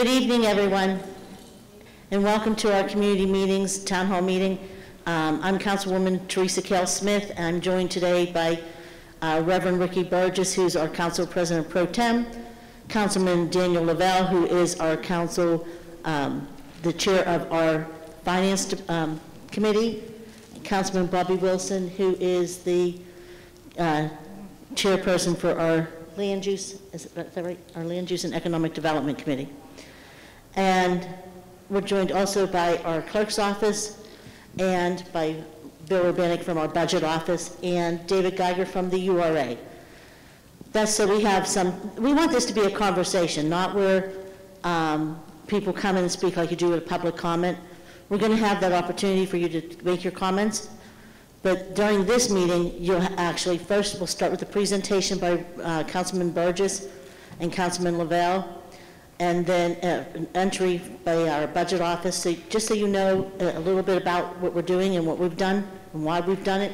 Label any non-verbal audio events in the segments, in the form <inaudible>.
Good evening, everyone, and welcome to our community meetings, town hall meeting. Um, I'm Councilwoman Theresa Kail-Smith, and I'm joined today by uh, Reverend Ricky Burgess, who's our council president pro tem, Councilman Daniel Lavelle, who is our council, um, the chair of our finance um, committee, Councilman Bobby Wilson, who is the uh, chairperson for our land use, is that right? Our land use and economic development committee. And we're joined also by our clerk's office and by Bill Urbanic from our budget office and David Geiger from the URA. That's so we have some, we want this to be a conversation, not where um, people come in and speak like you do at a public comment. We're going to have that opportunity for you to make your comments. But during this meeting, you'll actually, first we'll start with the presentation by uh, Councilman Burgess and Councilman Lavelle, and then uh, an entry by our budget office, so just so you know a a little bit about what we're doing and what we've done and why we've done it.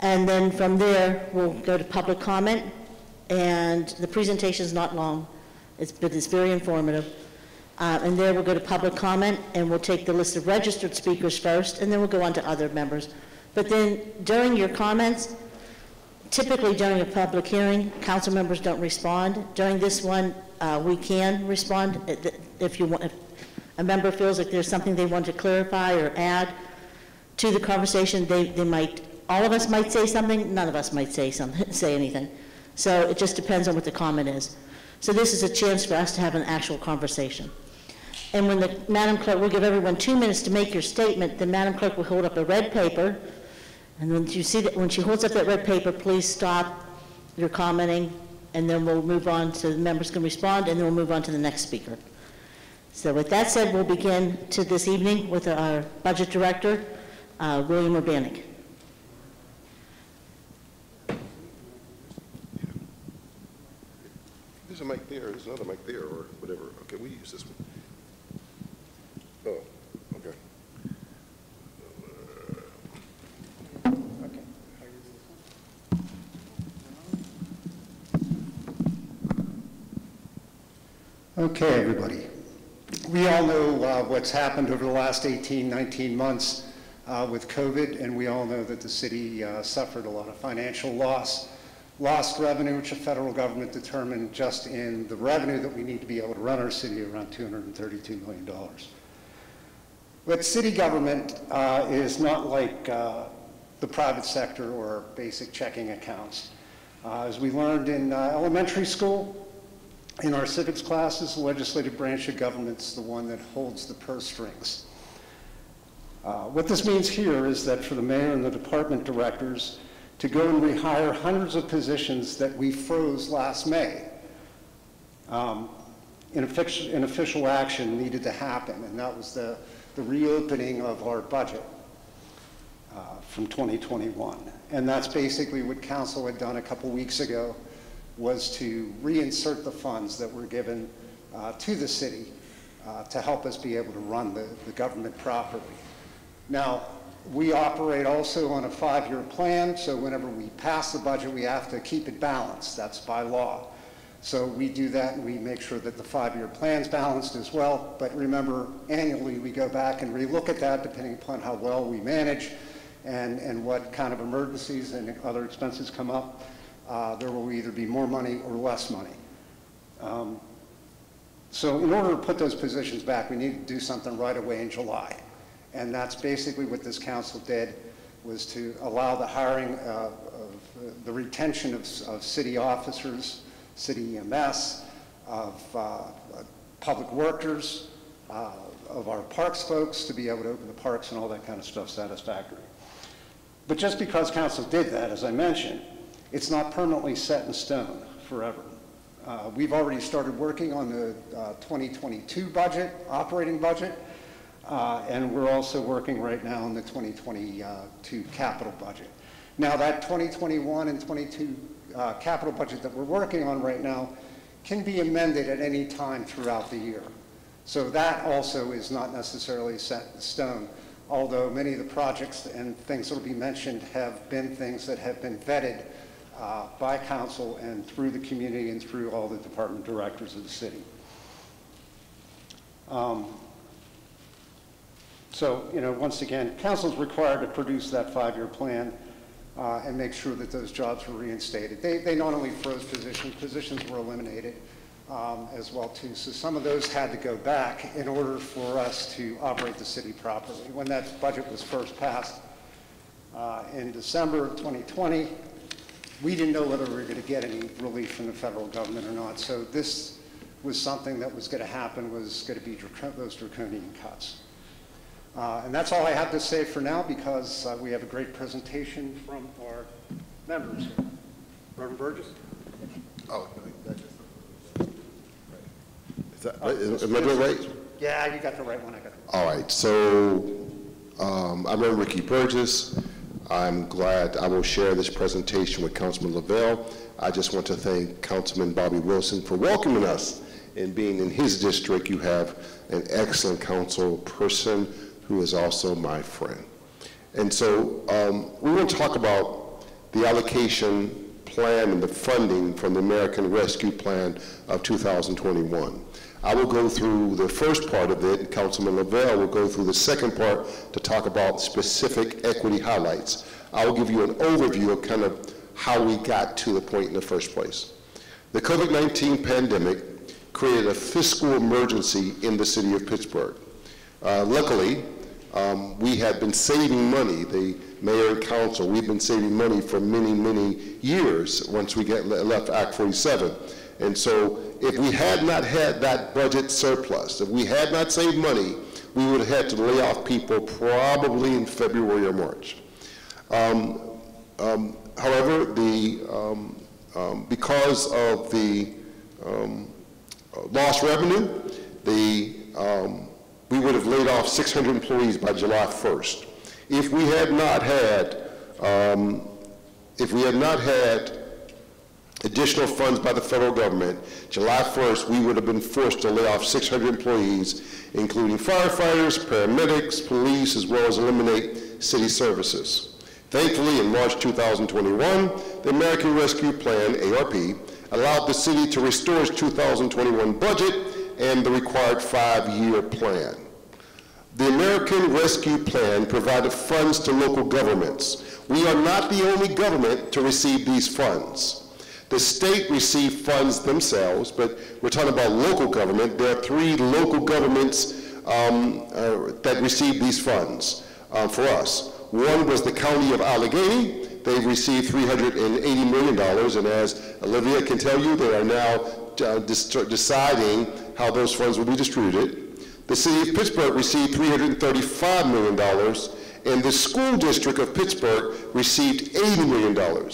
And then from there, we'll go to public comment, and the presentation is not long, it's, but it's very informative. Uh, And there, we'll go to public comment, and we'll take the list of registered speakers first, and then we'll go on to other members. But then during your comments, typically during a public hearing, council members don't respond. During this one, uh, we can respond uh, if you want, if a member feels like there's something they want to clarify or add to the conversation, they, they might, all of us might say something, none of us might say something, <laughs> say anything. So it just depends on what the comment is. So this is a chance for us to have an actual conversation. And when the Madam Clerk, we'll give everyone two minutes to make your statement, the Madam Clerk will hold up a red paper, and when you see that, when she holds up that red paper, please stop your commenting, and then we'll move on to, the members can respond, and then we'll move on to the next speaker. So with that said, we'll begin to this evening with our Budget Director, uh, William Urbanic. There's a mic there, there's another mic there, or whatever. Okay, we use this one. Oh, okay. Okay, everybody. We all know uh, what's happened over the last 18, 19 months uh, with COVID, and we all know that the city uh, suffered a lot of financial loss, lost revenue, which the federal government determined just in the revenue that we need to be able to run our city around $232 million. But city government uh, is not like uh, the private sector or basic checking accounts. Uh, As we learned in elementary school, in our civics classes, the legislative branch of government's the one that holds the purse strings. Uh, What this means here is that for the mayor and the department directors to go and rehire hundreds of positions that we froze last May, um, an official, action needed to happen, and that was the, the reopening of our budget uh, from 2021. And that's basically what council had done a couple weeks ago, was to reinsert the funds that were given uh, to the city uh, to help us be able to run the, the government properly. Now, we operate also on a five-year plan, so whenever we pass the budget, we have to keep it balanced. That's by law. So we do that and we make sure that the five-year plan's balanced as well. But remember, annually, we go back and relook at that depending upon how well we manage and, and what kind of emergencies and other expenses come up. Uh, there will either be more money or less money. Um, so in order to put those positions back, we need to do something right away in July. And that's basically what this council did, was to allow the hiring uh, of, the retention of, of city officers, city EMS, of uh, public workers, uh, of our parks folks to be able to open the parks and all that kind of stuff satisfactory. But just because council did that, as I mentioned, it's not permanently set in stone forever. Uh, We've already started working on the uh, 2022 budget, operating budget, uh, and we're also working right now on the 2022 capital budget. Now, that 2021 and 22 uh, capital budget that we're working on right now can be amended at any time throughout the year. So that also is not necessarily set in stone, although many of the projects and things that will be mentioned have been things that have been vetted uh, by council and through the community and through all the department directors of the city. Um, So, you know, once again, council's required to produce that five-year plan uh, and make sure that those jobs were reinstated. They, they not only froze positions, positions were eliminated um, as well too. So some of those had to go back in order for us to operate the city properly. When that budget was first passed uh, in December of 2020, we didn't know whether we were going to get any relief from the federal government or not. So this was something that was going to happen, was going to be those draconian cuts. Uh, And that's all I have to say for now because uh, we have a great presentation from our members. Reverend Burgess? Oh, is that, right? am I doing right? Yeah, you got the right one, I got the All right, so um, I'm Reverend Ricky Burgess. I'm glad I will share this presentation with Councilman Lavelle. I just want to thank Councilman Bobby Wilson for welcoming us and being in his district. You have an excellent council person who is also my friend. And so um, we want to talk about the allocation plan and the funding from the American Rescue Plan of 2021. I will go through the first part of it, and Councilman Lavelle will go through the second part to talk about specific equity highlights. I will give you an overview of kind of how we got to the point in the first place. The COVID-19 pandemic created a fiscal emergency in the city of Pittsburgh. Uh, luckily, um, we had been saving money, the mayor and council, we've been saving money for many, many years once we get le- left Act 47. And so if we had not had that budget surplus, if we had not saved money, we would have had to lay off people probably in February or March. Um, um, However, the, um, um, because of the um, lost revenue, the, um, we would have laid off 600 employees by July 1st. If we had not had, if we had not had additional funds by the federal government, July 1st, we would have been forced to lay off 600 employees, including firefighters, paramedics, police, as well as eliminate city services. Thankfully, in March 2021, the American Rescue Plan, ARP, allowed the city to restore its 2021 budget and the required five-year plan. The American Rescue Plan provided funds to local governments. We are not the only government to receive these funds. The state received funds themselves, but we're talking about local government. There are three local governments um, uh, that received these funds uh, for us. One was the County of Allegheny. They received $380 million, and as Olivia can tell you, they are now uh, deciding how those funds will be distributed. The city of Pittsburgh received $335 million, and the school district of Pittsburgh received $80 million.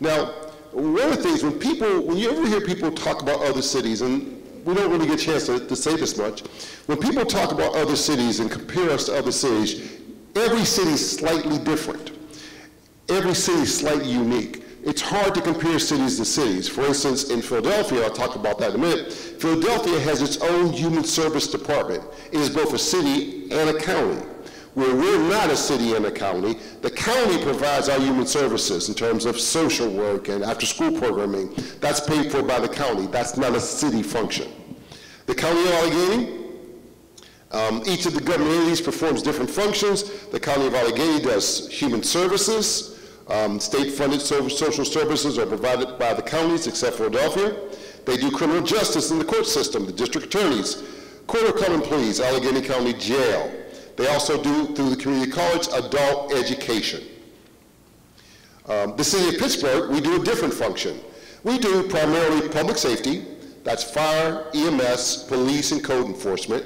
Now, one of the things, when people, when you ever hear people talk about other cities, and we don't really get a chance to, to say this much, when people talk about other cities and compare us to other cities, every city is slightly different. Every city is slightly unique. It's hard to compare cities to cities. For instance, in Philadelphia, I'll talk about that in a minute, Philadelphia has its own human service department. It is both a city and a county. Where we're not a city and a county, the county provides our human services in terms of social work and after-school programming. That's paid for by the county. That's not a city function. The county of Allegheny, um, each of the government entities performs different functions. The County of Allegheny does human services. Um, State-funded so- social services are provided by the counties, except Philadelphia. They do criminal justice in the court system, the district attorneys, court of common pleas, Allegheny County Jail. They also do, through the community college, adult education. Um, the city of Pittsburgh, we do a different function. We do primarily public safety, that's fire, EMS, police, and code enforcement.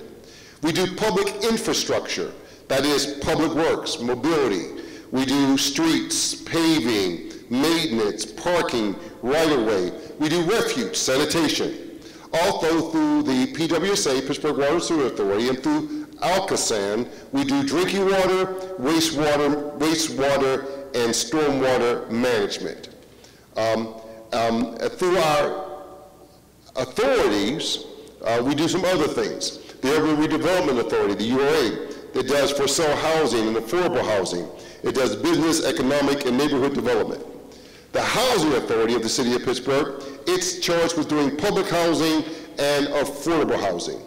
We do public infrastructure, that is public works, mobility. We do streets, paving, maintenance, parking, right-of-way. We do refuge, sanitation. Also through the PWSA, Pittsburgh Water and Sewer Authority, and through Alcosan, we do drinking water, wastewater, wastewater, and stormwater management. Um, um, through our authorities, uh, we do some other things. The Urban Redevelopment Authority, the URA, that does for sale housing and affordable housing. It does business, economic, and neighborhood development. The Housing Authority of the City of Pittsburgh, it's charged with doing public housing and affordable housing.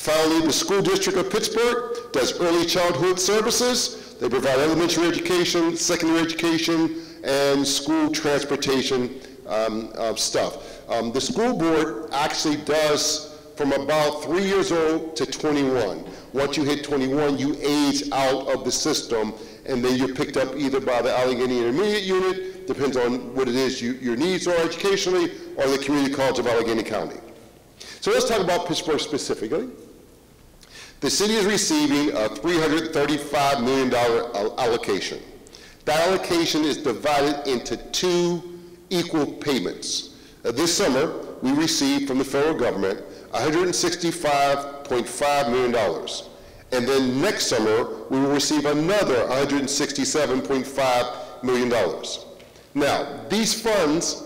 Finally, the School District of Pittsburgh does early childhood services. They provide elementary education, secondary education, and school transportation um, uh, stuff. Um, the school board actually does from about three years old to 21. Once you hit 21, you age out of the system, and then you're picked up either by the Allegheny Intermediate Unit, depends on what it is you, your needs are educationally, or the Community College of Allegheny County. So let's talk about Pittsburgh specifically. The city is receiving a $335 million allocation. That allocation is divided into two equal payments. Uh, this summer, we received from the federal government $165.5 million. And then next summer, we will receive another $167.5 million. Now, these funds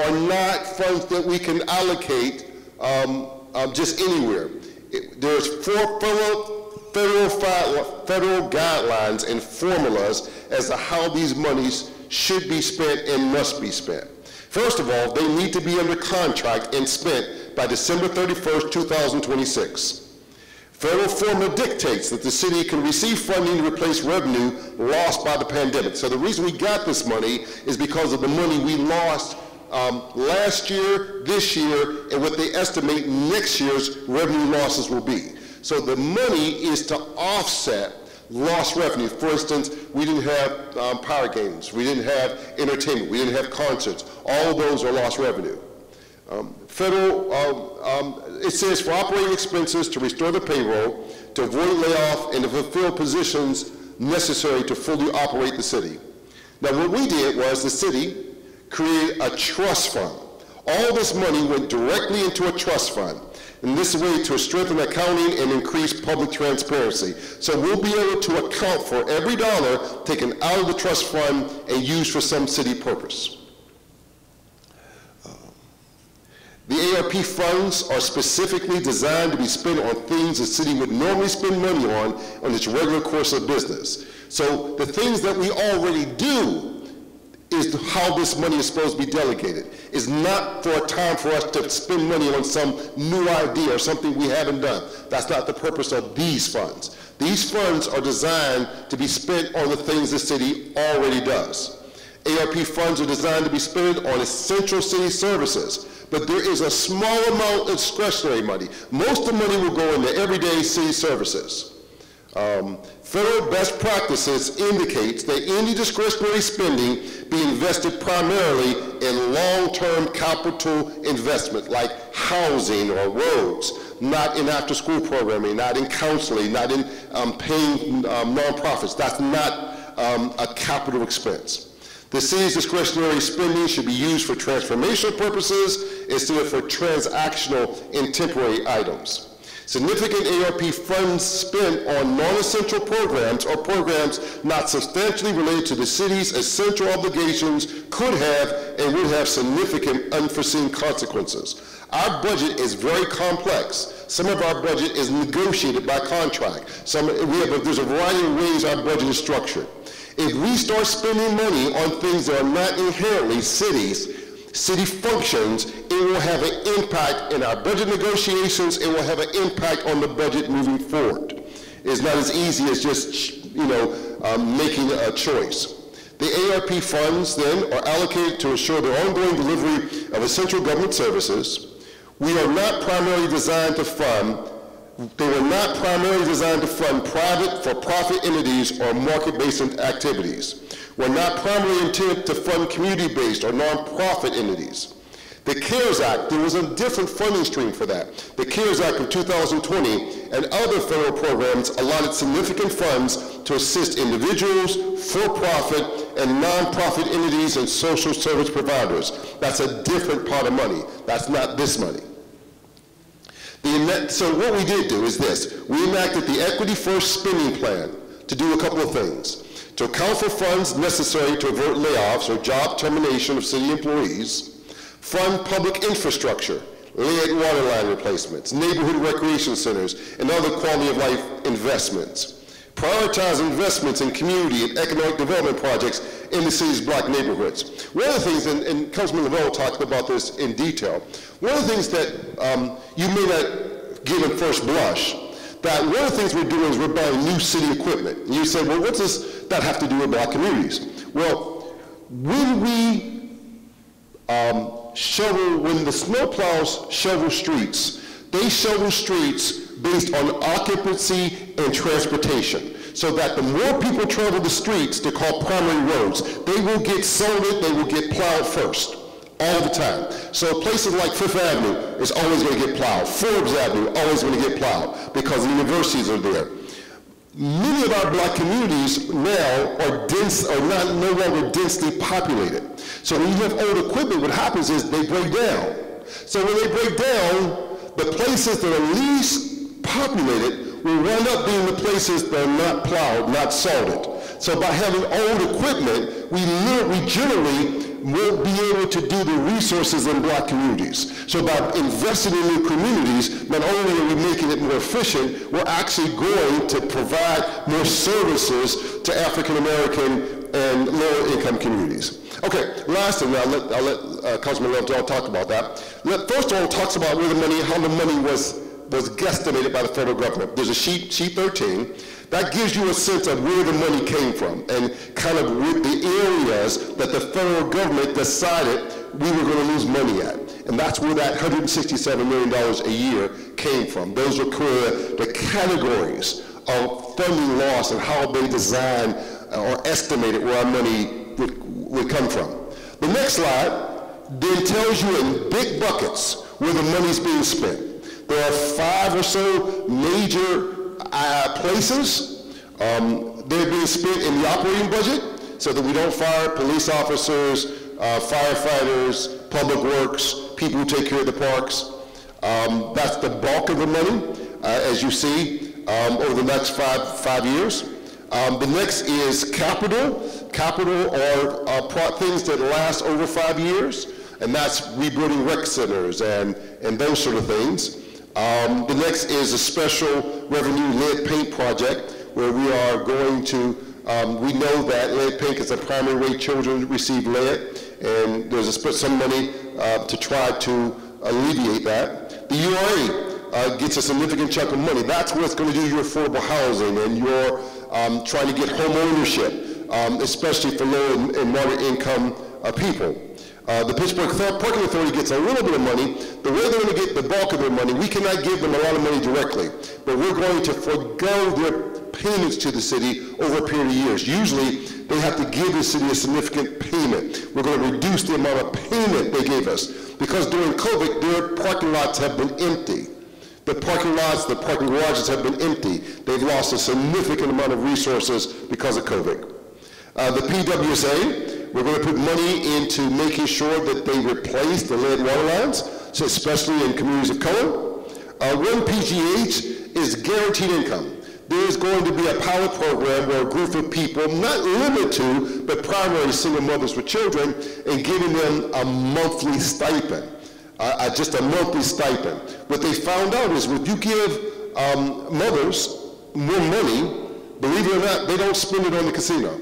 are not funds that we can allocate um, um, just anywhere. It, there's four federal, federal, federal guidelines and formulas as to how these monies should be spent and must be spent. First of all, they need to be under contract and spent by December 31st, 2026. Federal formula dictates that the city can receive funding to replace revenue lost by the pandemic. So the reason we got this money is because of the money we lost um, last year, this year, and what they estimate next year's revenue losses will be. So the money is to offset lost revenue. For instance, we didn't have um, power games, we didn't have entertainment, we didn't have concerts. All those are lost revenue. Um, federal, um, um, it says for operating expenses to restore the payroll, to avoid layoff, and to fulfill positions necessary to fully operate the city. Now what we did was the city created a trust fund. All this money went directly into a trust fund. In this way to strengthen accounting and increase public transparency. So we'll be able to account for every dollar taken out of the trust fund and used for some city purpose. Um, the ARP funds are specifically designed to be spent on things the city would normally spend money on on its regular course of business. So the things that we already do is how this money is supposed to be delegated. It's not for a time for us to spend money on some new idea or something we haven't done. That's not the purpose of these funds. These funds are designed to be spent on the things the city already does. ARP funds are designed to be spent on essential city services, but there is a small amount of discretionary money. Most of the money will go into everyday city services. Um, federal best practices indicates that any discretionary spending be invested primarily in long-term capital investment like housing or roads, not in after-school programming, not in counseling, not in um, paying um, nonprofits. That's not um, a capital expense. The city's discretionary spending should be used for transformational purposes instead of for transactional and temporary items. Significant ARP funds spent on non-essential programs or programs not substantially related to the city's essential obligations could have and would have significant unforeseen consequences. Our budget is very complex. Some of our budget is negotiated by contract. Some, we have, there's a variety of ways our budget is structured. If we start spending money on things that are not inherently cities, city functions, it will have an impact in our budget negotiations, it will have an impact on the budget moving forward. It's not as easy as just, you know, um, making a choice. The ARP funds then are allocated to ensure the ongoing delivery of essential government services. We are not primarily designed to fund they were not primarily designed to fund private for-profit entities or market-based activities. Were not primarily intended to fund community-based or nonprofit entities. The CARES Act, there was a different funding stream for that. The CARES Act of 2020 and other federal programs allotted significant funds to assist individuals, for-profit, and nonprofit entities and social service providers. That's a different pot of money. That's not this money. so what we did do is this. We enacted the Equity First Spending Plan to do a couple of things. To account for funds necessary to avert layoffs or job termination of city employees, fund public infrastructure, lead water line replacements, neighborhood recreation centers, and other quality of life investments. Prioritize investments in community and economic development projects in the city's black neighborhoods. One of the things, and, and Councilman Lavelle talked about this in detail, one of the things that um, you may not given first blush that one of the things we're doing is we're buying new city equipment. And you say, well, what does that have to do with black communities? Well, when we um, shovel, when the snowplows shovel streets, they shovel streets based on occupancy and transportation. So that the more people travel the streets, they're called primary roads, they will get solded, they will get plowed first, all the time. So places like Fifth Avenue is always going to get plowed. Forbes Avenue always going to get plowed because the universities are there. Many of our black communities now are dense, are not no longer densely populated. So when you have old equipment, what happens is they break down. So when they break down, the places that are least populated will wind up being the places that are not plowed, not salted. So by having old equipment, we, we generally won't be able to do the resources in black communities. So by investing in new communities, not only are we making it more efficient, we're actually going to provide more services to African American and lower income communities. Okay, last thing, I'll let, I'll let uh, Councilman Love talk about that. First of all, talks about where the money, how the money was, was guesstimated by the federal government. There's a sheet, sheet 13, that gives you a sense of where the money came from and kind of the areas that the federal government decided we were going to lose money at. And that's where that $167 million a year came from. Those were the categories of funding loss and how they designed or estimated where our money would, would come from. The next slide then tells you in big buckets where the money's being spent. There are five or so major uh, places. Um, they're being spent in the operating budget so that we don't fire police officers, uh, firefighters, public works, people who take care of the parks. Um, that's the bulk of the money, uh, as you see, um, over the next five, five years. Um, the next is capital. Capital are uh, things that last over five years, and that's rebuilding rec centers and, and those sort of things. Um, the next is a special revenue lead paint project where we are going to, um, we know that lead paint is the primary way children receive lead, and there's a, split some money uh, to try to alleviate that. The URA uh, gets a significant chunk of money. That's what's going to do your affordable housing and your um, trying to get home ownership, um, especially for low and, and moderate income uh, people. Uh, the Pittsburgh Parking Authority gets a little bit of money. The way they're going to get the bulk of their money, we cannot give them a lot of money directly, but we're going to forego their payments to the city over a period of years. Usually, they have to give the city a significant payment. We're going to reduce the amount of payment they gave us because during COVID, their parking lots have been empty. The parking lots, the parking garages have been empty. They've lost a significant amount of resources because of COVID. Uh, the PWSA, we're going to put money into making sure that they replace the lead water lines, so especially in communities of color. Uh, one PGH is guaranteed income. There is going to be a pilot program where a group of people, not limited to, but primarily single mothers with children, and giving them a monthly stipend, uh, just a monthly stipend. What they found out is when you give um, mothers more money, believe it or not, they don't spend it on the casino.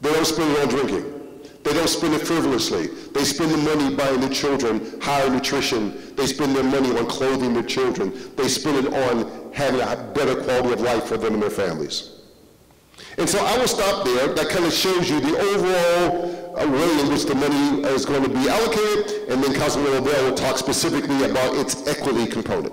They don't spend it on drinking. They don't spend it frivolously. They spend the money buying the children higher nutrition. They spend their money on clothing their children. They spend it on having a better quality of life for them and their families. And so I will stop there. That kind of shows you the overall uh, way in which the money is going to be allocated, and then Councilman Lavelle will talk specifically about its equity component.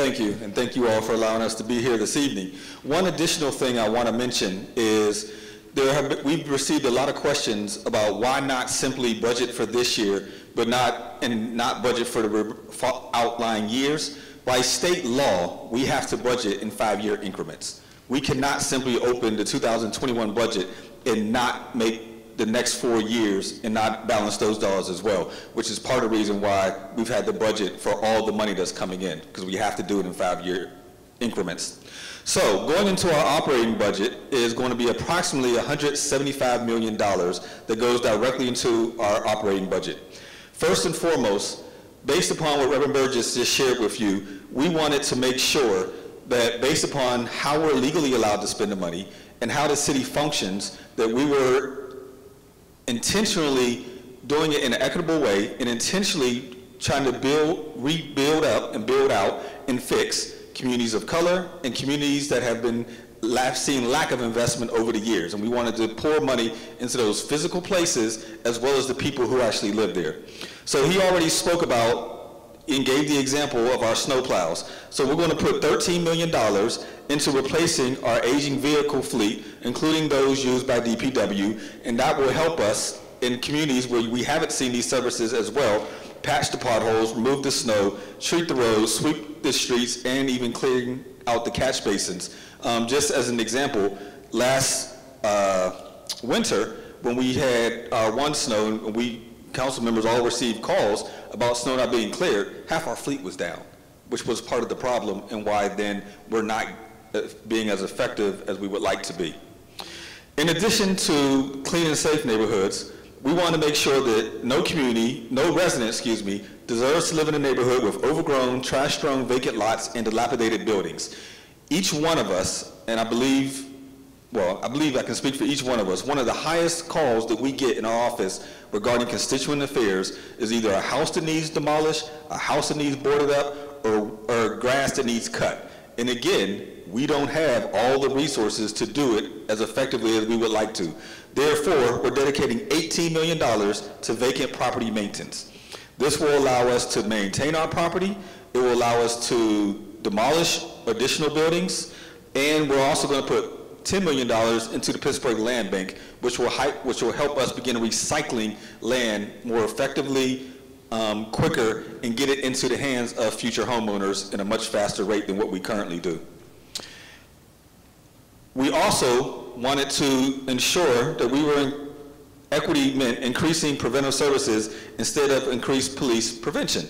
Thank you, and thank you all for allowing us to be here this evening. One additional thing I want to mention is there have we've received a lot of questions about why not simply budget for this year, but not and not budget for the outlying years. By state law, we have to budget in five-year increments. We cannot simply open the 2021 budget and not make the next four years and not balance those dollars as well, which is part of the reason why we've had the budget for all the money that's coming in, because we have to do it in five-year increments. So going into our operating budget is going to be approximately $175 million that goes directly into our operating budget. First and foremost, based upon what Reverend Burgess just shared with you, we wanted to make sure that based upon how we're legally allowed to spend the money and how the city functions, that we were intentionally doing it in an equitable way and intentionally trying to build, rebuild up and build out and fix communities of color and communities that have been seen lack of investment over the years. And we wanted to pour money into those physical places as well as the people who actually live there. So he already spoke about and gave the example of our snowplows. So we're going to put $13 million into replacing our aging vehicle fleet, including those used by DPW, and that will help us in communities where we haven't seen these services as well, patch the potholes, remove the snow, treat the roads, sweep the streets, and even clearing out the catch basins. Um, just as an example, last uh, winter, when we had our one snow, we council members all received calls about snow not being cleared, half our fleet was down, which was part of the problem and why then we're not uh, being as effective as we would like to be. In addition to clean and safe neighborhoods, we want to make sure that no community, no resident, excuse me, deserves to live in a neighborhood with overgrown, trash-strewn vacant lots and dilapidated buildings. Each one of us, and I believe, well, I believe I can speak for each one of us, one of the highest calls that we get in our office regarding constituent affairs is either a house that needs demolished, a house that needs boarded up, or, or grass that needs cut. And again, we don't have all the resources to do it as effectively as we would like to. Therefore, we're dedicating $18 million to vacant property maintenance. This will allow us to maintain our property, it will allow us to demolish additional buildings, and we're also going to put $10 million into the Pittsburgh Land Bank, which will, hi- which will help us begin recycling land more effectively, um, quicker, and get it into the hands of future homeowners in a much faster rate than what we currently do. We also wanted to ensure that we were equity meant increasing preventive services instead of increased police prevention.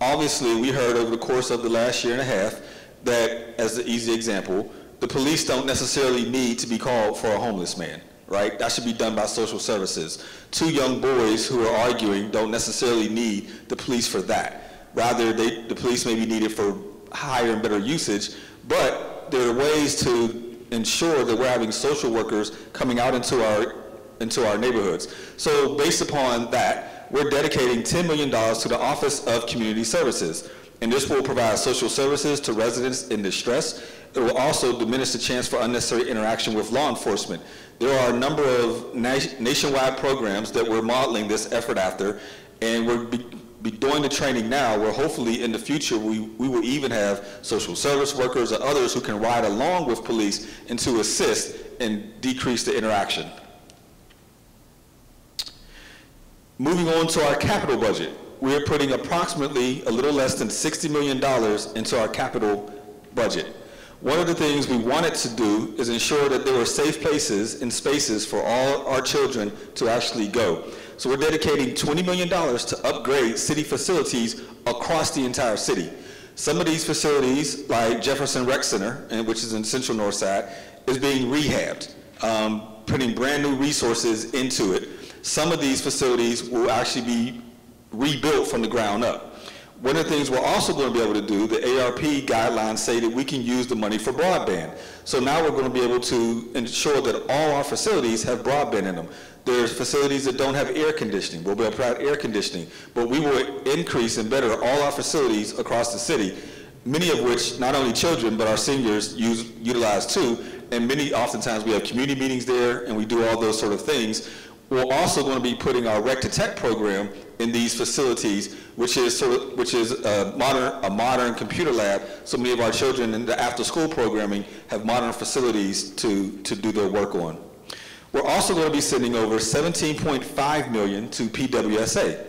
Obviously, we heard over the course of the last year and a half that, as an easy example, the police don't necessarily need to be called for a homeless man, right? That should be done by social services. Two young boys who are arguing don't necessarily need the police for that. Rather, they, the police may be needed for higher and better usage, but there are ways to ensure that we're having social workers coming out into our into our neighborhoods. So based upon that, we're dedicating $10 million to the Office of Community Services. And this will provide social services to residents in distress. It will also diminish the chance for unnecessary interaction with law enforcement. There are a number of na- nationwide programs that we're modeling this effort after, and we're be, be doing the training now where hopefully in the future we, we will even have social service workers or others who can ride along with police and to assist and decrease the interaction. Moving on to our capital budget, we're putting approximately a little less than $60 million into our capital budget. One of the things we wanted to do is ensure that there were safe places and spaces for all our children to actually go. So we're dedicating $20 million to upgrade city facilities across the entire city. Some of these facilities, like Jefferson Rec Center, which is in Central North Side, is being rehabbed, um, putting brand new resources into it. Some of these facilities will actually be rebuilt from the ground up. One of the things we're also going to be able to do, the ARP guidelines say that we can use the money for broadband. So now we're going to be able to ensure that all our facilities have broadband in them. There's facilities that don't have air conditioning. We'll be able to provide air conditioning. But we will increase and better all our facilities across the city, many of which not only children, but our seniors use, utilize too. And many, oftentimes, we have community meetings there, and we do all those sort of things. We're also going to be putting our Rec to Tech program in these facilities, which is sort of, which is a modern, a modern computer lab. So many of our children in the after-school programming have modern facilities to, to do their work on. We're also going to be sending over 17.5 million to PWSA.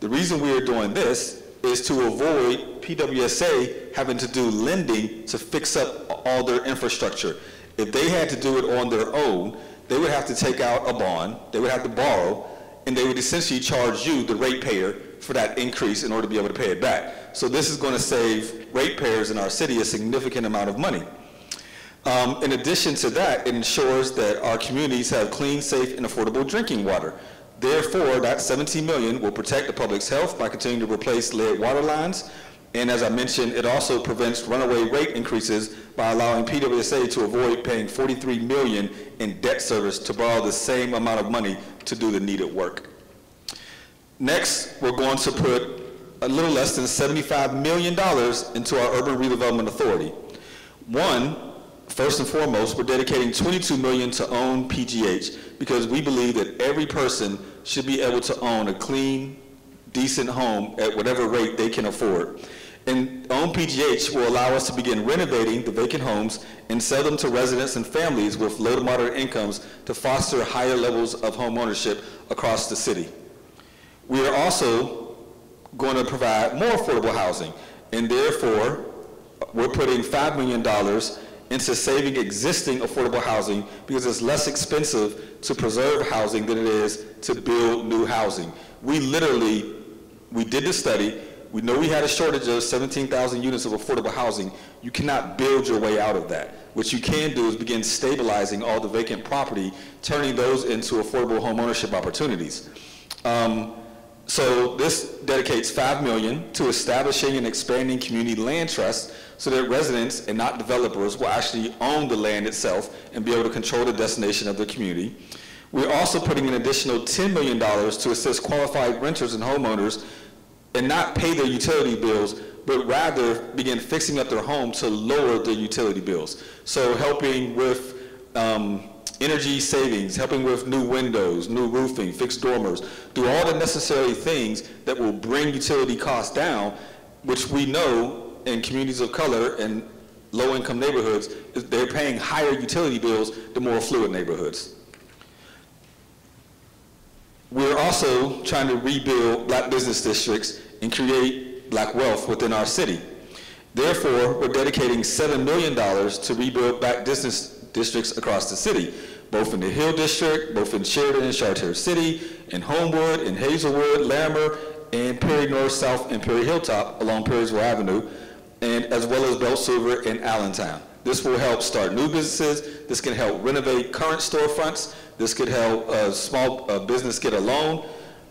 The reason we are doing this is to avoid PWSA having to do lending to fix up all their infrastructure. If they had to do it on their own, they would have to take out a bond, they would have to borrow, and they would essentially charge you, the ratepayer, for that increase in order to be able to pay it back. So this is going to save ratepayers in our city a significant amount of money. Um, in addition to that, it ensures that our communities have clean, safe, and affordable drinking water. Therefore, that 17 million will protect the public's health by continuing to replace lead water lines. And as I mentioned, it also prevents runaway rate increases by allowing PWSA to avoid paying 43 million in debt service to borrow the same amount of money to do the needed work. Next, we're going to put a little less than $75 million into our Urban Redevelopment Authority. One, first and foremost, we're dedicating 22 million to own PGH because we believe that every person should be able to own a clean, decent home at whatever rate they can afford. And Own PGH will allow us to begin renovating the vacant homes and sell them to residents and families with low to moderate incomes to foster higher levels of home ownership across the city. We are also going to provide more affordable housing, and therefore, we're putting $5 million into saving existing affordable housing because it's less expensive to preserve housing than it is to build new housing. We literally, we did the study, we know we had a shortage of 17,000 units of affordable housing. You cannot build your way out of that. What you can do is begin stabilizing all the vacant property, turning those into affordable home ownership opportunities. Um, so this dedicates 5 million to establishing and expanding community land trusts so that residents and not developers will actually own the land itself and be able to control the destination of the community. We're also putting an additional $10 million to assist qualified renters and homeowners and not pay their utility bills, but rather begin fixing up their home to lower their utility bills. So helping with um, energy savings, helping with new windows, new roofing, fixed dormers, do all the necessary things that will bring utility costs down, which we know in communities of color and low-income neighborhoods, they're paying higher utility bills than more affluent neighborhoods. We're also trying to rebuild black business districts and create black wealth within our city. Therefore, we're dedicating $7 million to rebuild black business districts across the city, both in the Hill District, both in Sheraden and Chartiers City, in Homewood, in Hazelwood, Larimer, and Perry North, South, and Perry Hilltop along Perrysville Avenue, and as well as Beltzhoover and Allentown. This will help start new businesses. This can help renovate current storefronts. This could help a small uh, business get a loan.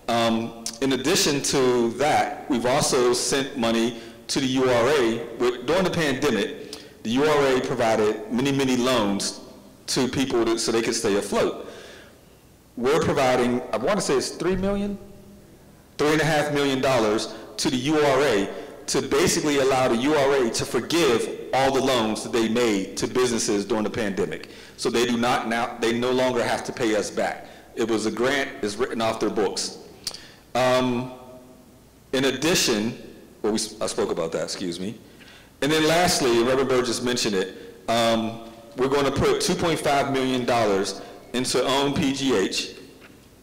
Um, in addition to that, we've also sent money to the URA. During the pandemic, the URA provided many, many loans to people so they could stay afloat. We're providing, I want to say it's three million, three and a half million dollars to the URA to basically allow the URA to forgive all the loans that they made to businesses during the pandemic. So they do not now, they no longer have to pay us back. It was a grant, it's written off their books. Um, in addition, well, we, I spoke about that, excuse me. And then lastly, Reverend Burgess mentioned it, um, we're going to put $2.5 million into OWN PGH,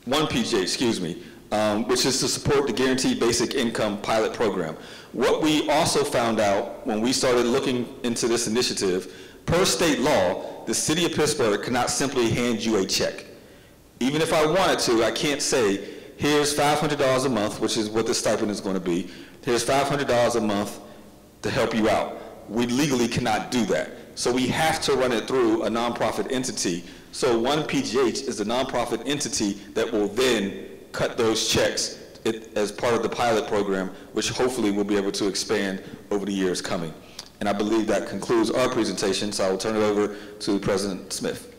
one PGH, excuse me, um, which is to support the Guaranteed Basic Income pilot program. What we also found out when we started looking into this initiative, per state law, the city of Pittsburgh cannot simply hand you a check. Even if I wanted to, I can't say, here's $500 a month, which is what the stipend is going to be. Here's $500 a month to help you out. We legally cannot do that. So we have to run it through a nonprofit entity. So one PGH is the nonprofit entity that will then cut those checks it, as part of the pilot program, which hopefully we'll be able to expand over the years coming. And I believe that concludes our presentation, so I will turn it over to President Smith.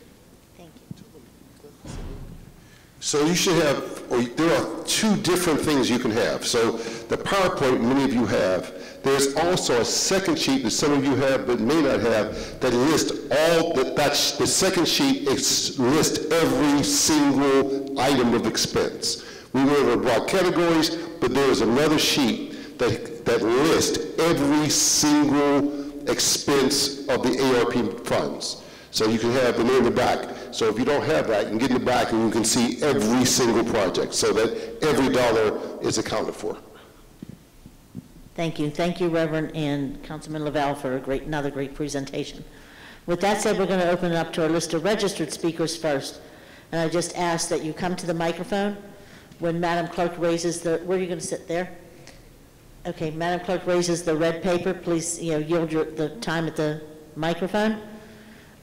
Thank you. So you should have, there are two different things you can have. So the PowerPoint many of you have, there's also a second sheet that some of you have but may not have that lists all, the, that, the second sheet lists every single item of expense. We went over broad categories, but there is another sheet that, that lists every single expense of the ARP funds. So you can have name in the back. So if you don't have that, you can get in the back and you can see every single project so that every dollar is accounted for. Thank you. Thank you, Reverend and Councilman Lavelle, for a great, another great presentation. With that said, we're going to open it up to our list of registered speakers first. And I just ask that you come to the microphone when Madam Clerk raises the, where are you going to sit there? Okay, Madam Clerk raises the red paper, please, you know, yield your, the time at the microphone.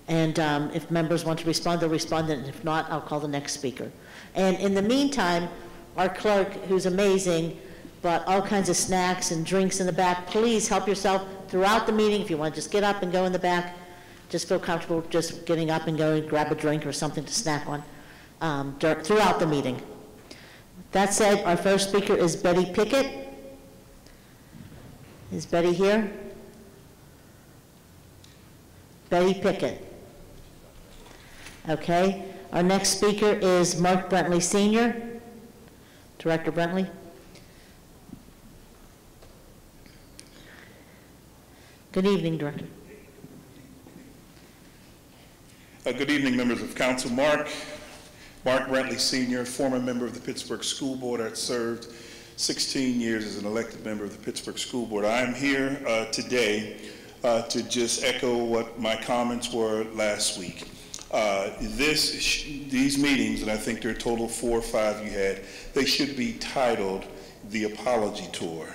And um, if members want to respond, they'll respond, and if not, I'll call the next speaker. And in the meantime, our clerk, who's amazing, brought all kinds of snacks and drinks in the back. Please help yourself throughout the meeting. If you want to just get up and go in the back, just feel comfortable just getting up and going, grab a drink or something to snack on um, throughout the meeting. That said, our first speaker is Betty Pickett. Is Betty here? Betty Pickett. Okay, our next speaker is Mark Brentley Senior. Director Brentley. Good evening, Director. Uh, Good evening, members of council. Mark, Mark Brentley Sr., former member of the Pittsburgh School Board. I served 16 years as an elected member of the Pittsburgh School Board. I am here uh, today uh, to just echo what my comments were last week. Uh, This, these meetings, and I think there are total four or five you had, they should be titled the Apology Tour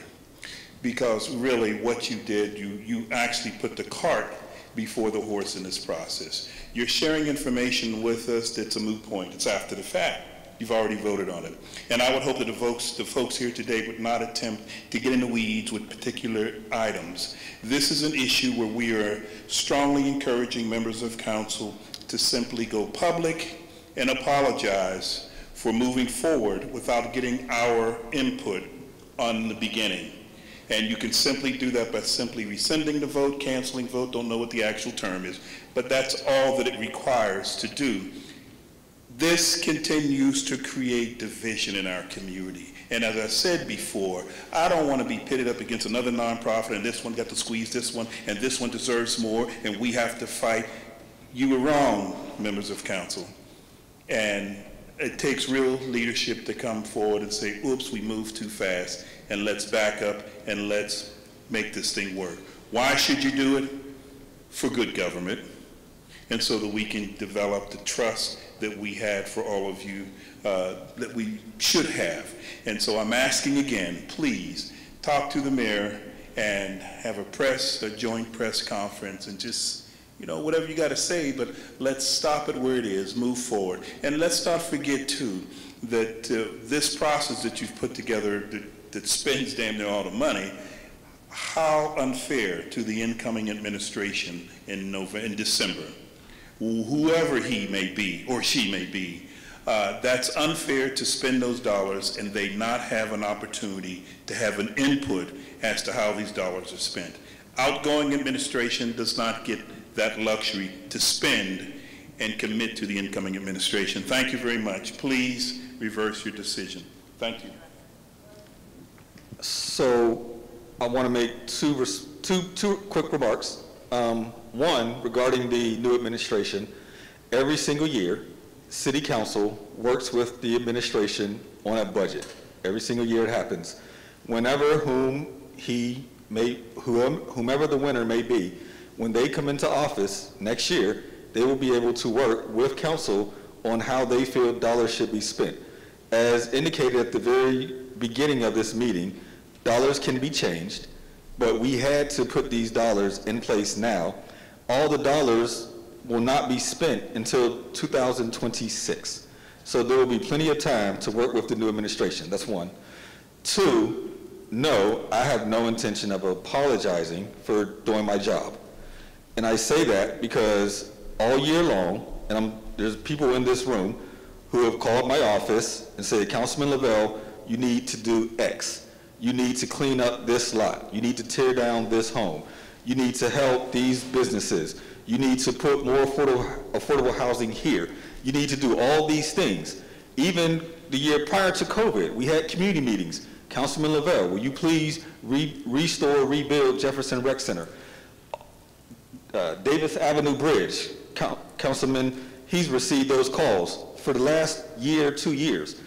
because really what you did, you, you actually put the cart before the horse in this process. You're sharing information with us that's a moot point. It's after the fact. You've already voted on it. And I would hope that the folks, the folks here today would not attempt to get in the weeds with particular items. This is an issue where we are strongly encouraging members of council to simply go public and apologize for moving forward without getting our input on the beginning. And you can simply do that by simply rescinding the vote, canceling vote, don't know what the actual term is, but that's all that it requires to do. This continues to create division in our community. And as I said before, I don't want to be pitted up against another nonprofit, and this one got to squeeze this one, and this one deserves more, and we have to fight. You were wrong, members of council. And it takes real leadership to come forward and say, oops, we moved too fast, and let's back up and let's make this thing work. Why should you do it? For good government, and so that we can develop the trust that we had for all of you, uh, that we should have. And so I'm asking again, please, talk to the mayor and have a press, a joint press conference, and just you know, whatever you got to say, but let's stop it where it is, move forward. And let's not forget, too, that uh, this process that you've put together that, that spends damn near all the money, how unfair to the incoming administration in November, in December, whoever he may be or she may be. Uh, that's unfair to spend those dollars and they not have an opportunity to have an input as to how these dollars are spent. Outgoing administration does not get that luxury to spend and commit to the incoming administration. Thank you very much. Please reverse your decision. Thank you. So I want to make two, two, two quick remarks. Um, One, regarding the new administration, every single year, city council works with the administration on a budget. Every single year it happens. Whenever whom he may, whom- whomever the winner may be, when they come into office next year, they will be able to work with council on how they feel dollars should be spent. As indicated at the very beginning of this meeting, dollars can be changed, but we had to put these dollars in place now. All the dollars will not be spent until 2026. So there will be plenty of time to work with the new administration. That's one. Two, no, I have no intention of apologizing for doing my job. And I say that because all year long, and I'm, there's people in this room who have called my office and said, Councilman Lavelle, you need to do X. You need to clean up this lot. You need to tear down this home. You need to help these businesses. You need to put more affordable, affordable housing here. You need to do all these things. Even the year prior to COVID, we had community meetings. Councilman Lavelle, will you please re- restore, rebuild Jefferson Rec Center? Uh, Davis Avenue Bridge, Coun- Councilman, he's received those calls for the last year, two years.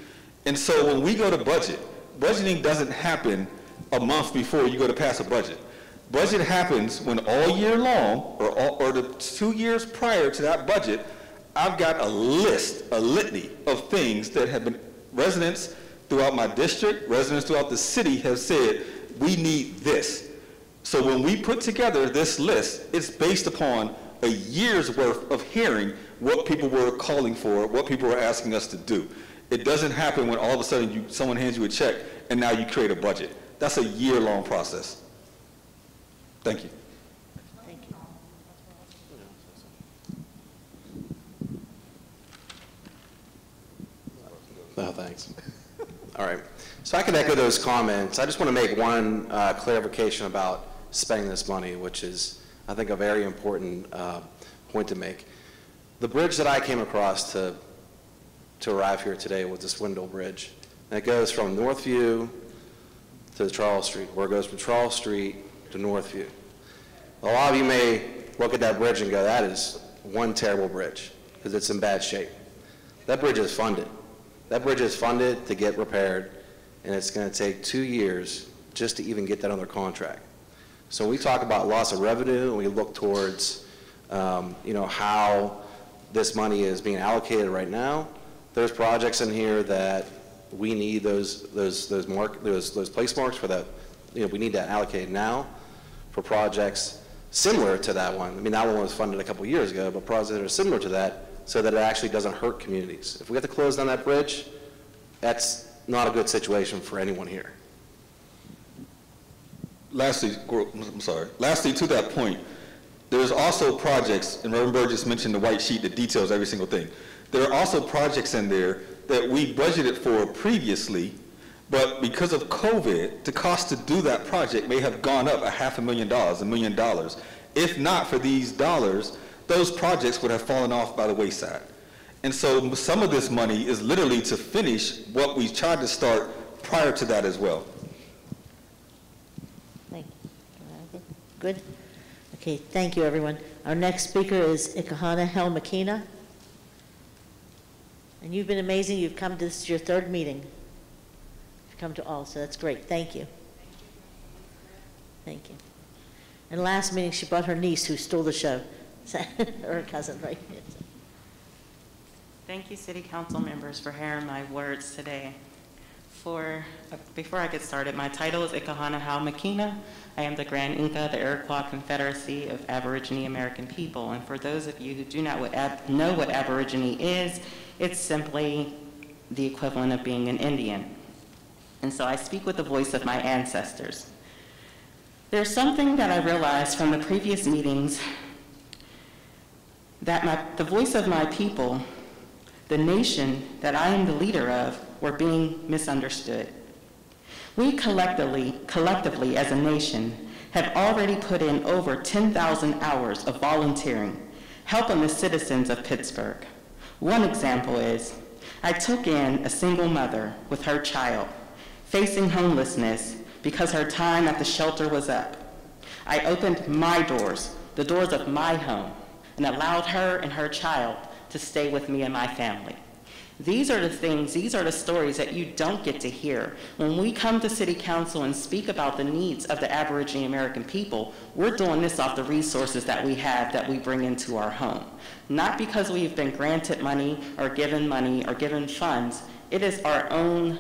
And so when we go to budget, budgeting doesn't happen a month before you go to pass a budget. Budget happens when all year long, or, all, or the two years prior to that budget, I've got a list, a litany of things that have been, residents throughout my district, residents throughout the city have said, we need this. So when we put together this list, it's based upon a year's worth of hearing what people were calling for, what people were asking us to do. It doesn't happen when all of a sudden you, someone hands you a check and now you create a budget. That's a year-long process. Thank you. Thank you. No, thanks. All right. So I can echo those comments. I just want to make one uh, clarification about spending this money, which is, I think, a very important uh, point to make. The bridge that I came across to, to arrive here today was the Swindell Bridge. And it goes from Northview to the Charles Street, where it goes from Charles Street to Northview. A lot of you may look at that bridge and go, that is one terrible bridge, because it's in bad shape. That bridge is funded. That bridge is funded to get repaired, and it's going to take two years just to even get that under contract. So we talk about loss of revenue, and we look towards, um, you know, how this money is being allocated right now, there's projects in here that we need those, those, those mark, those, those place marks for that, you know, we need that allocated now for projects similar to that one. I mean, that one was funded a couple years ago, but projects that are similar to that so that it actually doesn't hurt communities. If we have to close down that bridge, that's not a good situation for anyone here. Lastly, I'm sorry, lastly, to that point, there's also projects, and Reverend Burgess mentioned the white sheet that details every single thing. There are also projects in there that we budgeted for previously, but because of COVID, the cost to do that project may have gone up a half a million dollars, a million dollars. If not for these dollars, those projects would have fallen off by the wayside. And so some of this money is literally to finish what we tried to start prior to that as well. Thank you. Good? Okay, thank you, everyone. Our next speaker is Ikahana Helmakina. And you've been amazing. You've come to, this is your third meeting. You've come to all, so that's great. Thank you. Thank you. And last meeting, she brought her niece who stole the show. Or <laughs> her cousin, right? Thank you, City Council members, for hearing my words today. For, uh, before I get started, my title is Ikahana Hau Makina. I am the Grand Inca the Iroquois Confederacy of Aborigine American People. And for those of you who do not know what Aborigine is, it's simply the equivalent of being an Indian. And so I speak with the voice of my ancestors. There's something that I realized from the previous meetings that my, the voice of my people, the nation that I am the leader of, were being misunderstood. We collectively, collectively as a nation, have already put in over 10,000 hours of volunteering, helping the citizens of Pittsburgh. One example is, I took in a single mother with her child, facing homelessness because her time at the shelter was up. I opened my doors, the doors of my home, and allowed her and her child to stay with me and my family. These are the things, these are the stories that you don't get to hear. When we come to City Council and speak about the needs of the Aboriginal American people, we're doing this off the resources that we have that we bring into our home. Not because we've been granted money or given money or given funds. It is our own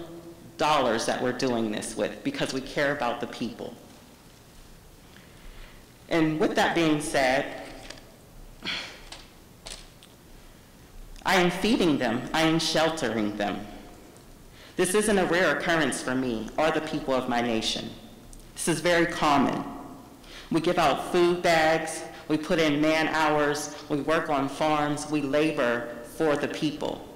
dollars that we're doing this with because we care about the people. And with that being said, I am feeding them. I am sheltering them. This isn't a rare occurrence for me or the people of my nation. This is very common. We give out food bags, we put in man hours, we work on farms, we labor for the people.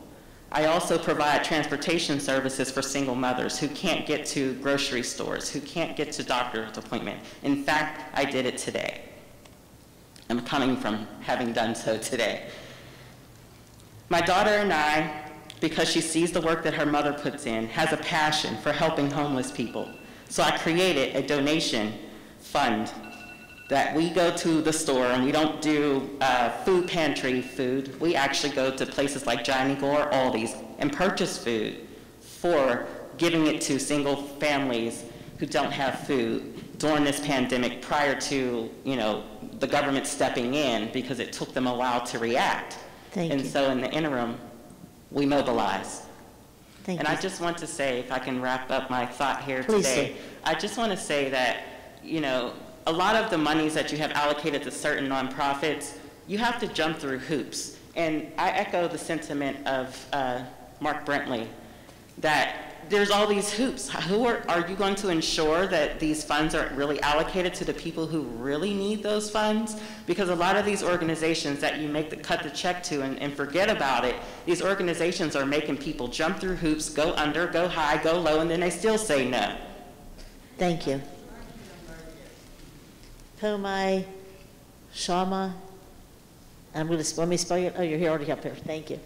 I also provide transportation services for single mothers who can't get to grocery stores, who can't get to doctor's appointment. In fact, I did it today. I'm coming from having done so today. My daughter and I, because she sees the work that her mother puts in, has a passion for helping homeless people. So I created a donation fund that we go to the store and we don't do uh, food pantry food. We actually go to places like Johnny Gore, Aldi's, and purchase food for giving it to single families who don't have food during this pandemic prior to, you know, the government stepping in because it took them a while to react. Thank And you. so in the interim, we mobilize. Thank And I just want to say, if I can wrap up my thought here Please today, I just want to say that, you know, a lot of the monies that you have allocated to certain nonprofits, you have to jump through hoops. And I echo the sentiment of uh, Mark Brentley, that there's all these hoops. Who are, are you going to ensure that these funds are really allocated to the people who really need those funds? Because a lot of these organizations that you make the, cut the check to and, and forget about it, these organizations are making people jump through hoops, go under, go high, go low, and then they still say no. Thank you. Pomai Shama, I'm going to, let me spell you, oh, you're here already up here, thank you.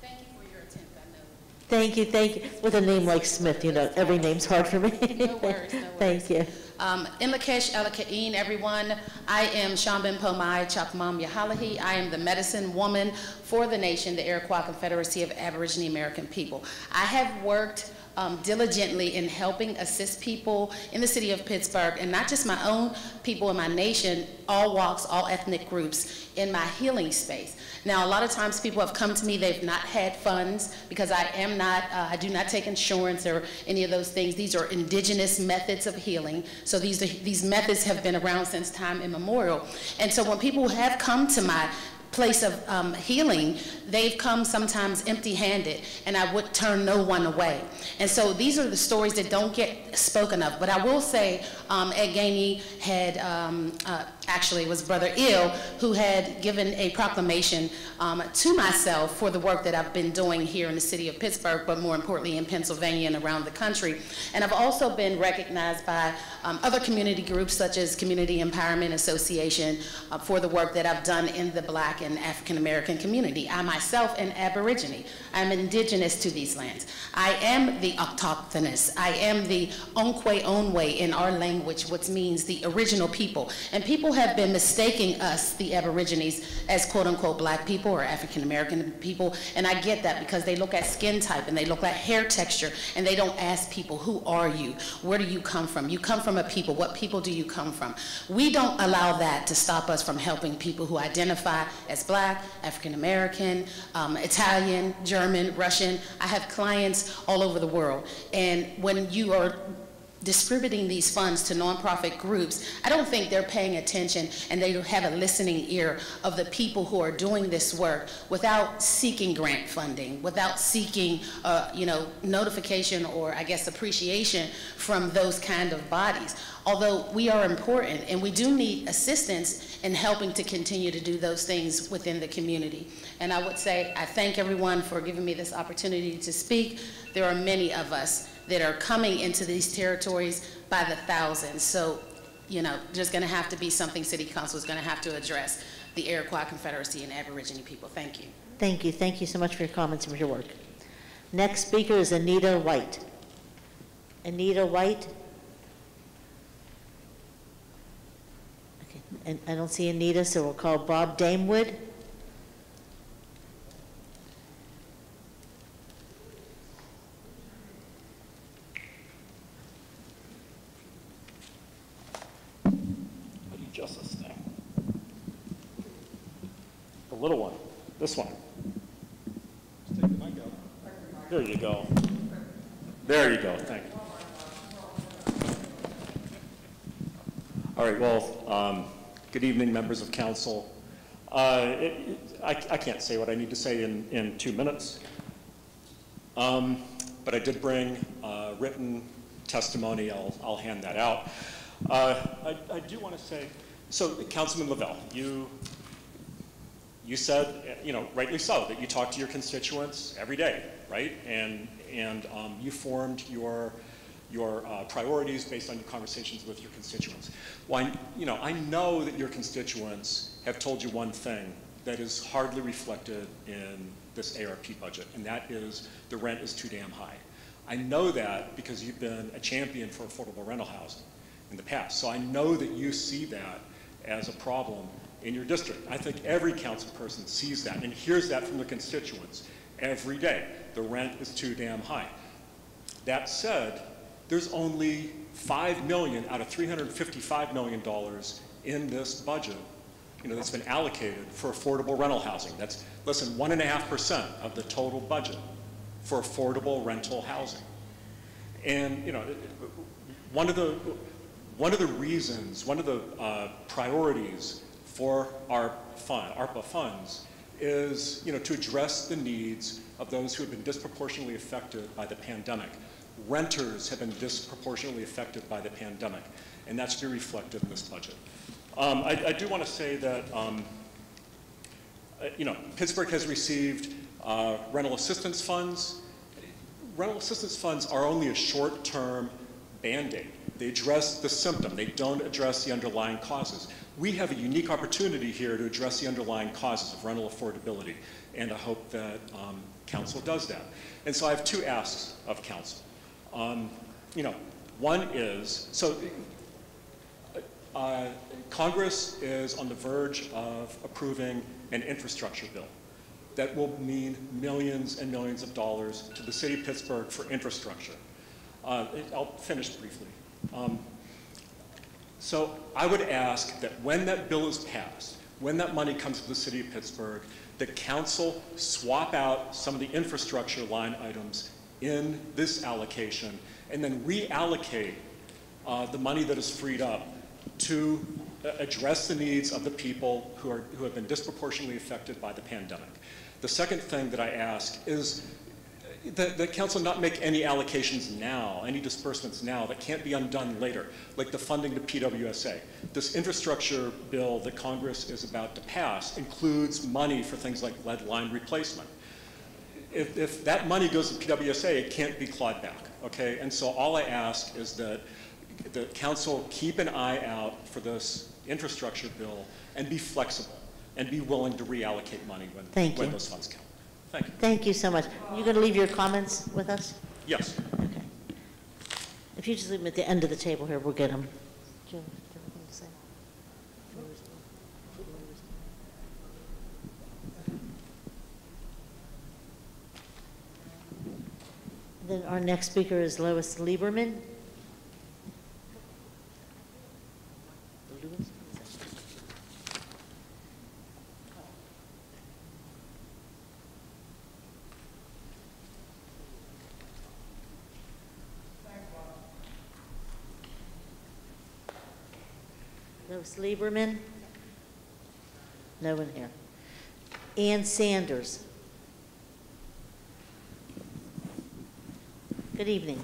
Thank you for your attempt, I know. Thank you, thank you. With a name like Smith, you know, every name's hard for me. <laughs> No worries, no <laughs> Thank you. Um, Imlakesh Elika'in, everyone. I am Shambin Pomai Chakmam Yahalahi. I am the medicine woman for the nation, the Iroquois Confederacy of Aborigine American People. I have worked um, diligently in helping assist people in the city of Pittsburgh, and not just my own people in my nation, all walks, all ethnic groups, in my healing space. Now, a lot of times people have come to me, they've not had funds because I am not, uh, I do not take insurance or any of those things. These are indigenous methods of healing. So these, are, these methods have been around since time immemorial. And so when people have come to my place of um, healing, they've come sometimes empty-handed, and I would turn no one away. And so these are the stories that don't get spoken of. But I will say, um, Ed Gainey had, um, uh, actually was Brother Ill, who had given a proclamation um, to myself for the work that I've been doing here in the city of Pittsburgh, but more importantly in Pennsylvania and around the country. And I've also been recognized by um, other community groups such as Community Empowerment Association uh, for the work that I've done in the black and African American community. I myself am Aborigine. I'm indigenous to these lands. I am the autochthonous. I am the Onkwe Onwe in our language, which means the original people. And people have been mistaking us, the Aborigines, as quote unquote black people or African American people. And I get that because they look at skin type and they look at hair texture and they don't ask people, who are you? Where do you come from? You come from a people. What people do you come from? We don't allow that to stop us from helping people who identify as black, African American, um, Italian, German, Russian. I have clients all over the world. And when you are distributing these funds to nonprofit groups, I don't think they're paying attention and they have a listening ear of the people who are doing this work without seeking grant funding, without seeking, uh, you know, notification or I guess appreciation from those kind of bodies. Although we are important and we do need assistance in helping to continue to do those things within the community. And I would say I thank everyone for giving me this opportunity to speak. There are many of us that are coming into these territories by the thousands. So, you know, there's going to have to be something City Council is going to have to address the Iroquois Confederacy and Aborigine people. Thank you. Thank you, thank you so much for your comments and for your work. Next speaker is Anita White. Anita White? Okay, And I don't see Anita, so we'll call Bob Damewood. How do you adjust this thing? The little one, this one. There you go. There you go, thank you. All right, well, um, good evening, members of council. Uh, it- it- I I can't say what I need to say in in two minutes. Um, But I did bring uh, written testimony, I'll I'll hand that out. Uh, I I do want to say, so Councilman Lavelle, you you said, you know, rightly so, that you talk to your constituents every day, right? And, and um, you formed your, your uh, priorities based on your conversations with your constituents. Well, I, you know, I know that your constituents have told you one thing that is hardly reflected in this ARP budget, and that is the rent is too damn high. I know that because you've been a champion for affordable rental housing in the past. So I know that you see that as a problem in your district. I think every council person sees that and hears that from the constituents every day. The rent is too damn high. That said, there's only 5 million out of 355 million dollars in this budget, you know, that's been allocated for affordable rental housing. That's less than 1.5% of the total budget for affordable rental housing. And, you know, one of the, one of the reasons, one of the uh, priorities for our fund, ARPA funds, is, you know, to address the needs of those who have been disproportionately affected by the pandemic. Renters have been disproportionately affected by the pandemic, and that should be reflected in this budget. Um, I, I do want to say that, um, uh, you know, Pittsburgh has received uh, rental assistance funds. Rental assistance funds are only a short-term Band-Aid. They address the symptom. They don't address the underlying causes. We have a unique opportunity here to address the underlying causes of rental affordability, and I hope that um, council does that. And so I have two asks of council. Um, you know, one is, so uh, Congress is on the verge of approving an infrastructure bill that will mean millions and millions of dollars to the city of Pittsburgh for infrastructure. Uh, I'll finish briefly. Um, so I would ask that when that bill is passed, when that money comes to the city of Pittsburgh, the council swap out some of the infrastructure line items in this allocation and then reallocate uh, the money that is freed up to uh, address the needs of the people who, are, who have been disproportionately affected by the pandemic. The second thing that I ask is the, the council not make any allocations now, any disbursements now that can't be undone later, like the funding to PWSA. This infrastructure bill that Congress is about to pass includes money for things like lead line replacement. If, if that money goes to PWSA, it can't be clawed back, okay? And so all I ask is that the council keep an eye out for this infrastructure bill and be flexible and be willing to reallocate money when, Thank when you. those funds come. Thank you. Thank you so much. You going to leave your comments with us? Yes. Okay. If you just leave them at the end of the table here, we'll get them. Do you have anything to say? Then our next speaker is Lois Lieberman. Lieberman? No one here. Ann Sanders? Good evening.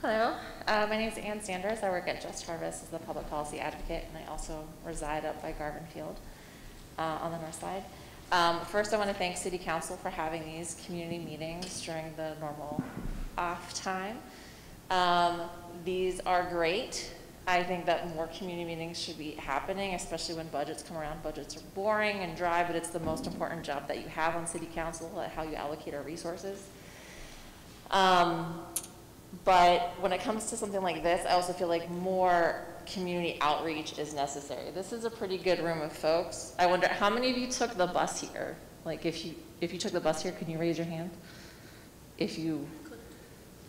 Hello, uh, my name is Ann Sanders. I work at Just Harvest as the public policy advocate, and I also reside up by Garvin Field uh, on the north side. Um, first, I want to thank City Council for having these community meetings during the normal off time. Um, these are great. I think that more community meetings should be happening, especially when budgets come around. Budgets are boring and dry, but it's the most important job that you have on City Council, uh, how you allocate our resources. Um, but when it comes to something like this, I also feel like more community outreach is necessary. This is a pretty good room of folks. I wonder how many of you took the bus here? Like if you if you took the bus here, can you raise your hand? If you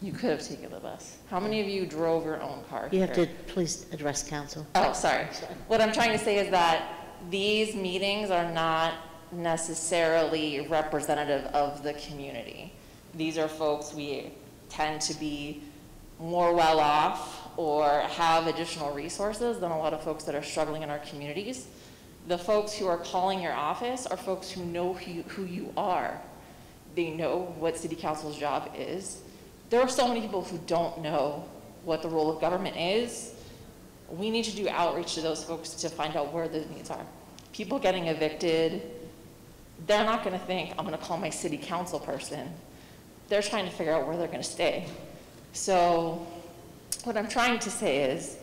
you could have taken the bus. How many of you drove your own car? You have here? to please address council. Oh, sorry. What I'm trying to say is that these meetings are not necessarily representative of the community. These are folks we tend to be more well off or have additional resources than a lot of folks that are struggling in our communities. The folks who are calling your office are folks who know who you, who you are. They know what city council's job is. There are so many people who don't know what the role of government is. We need to do outreach to those folks to find out where the needs are. People getting evicted, they're not gonna think, I'm gonna call my city council person. They're trying to figure out where they're gonna stay. So what I'm trying to say is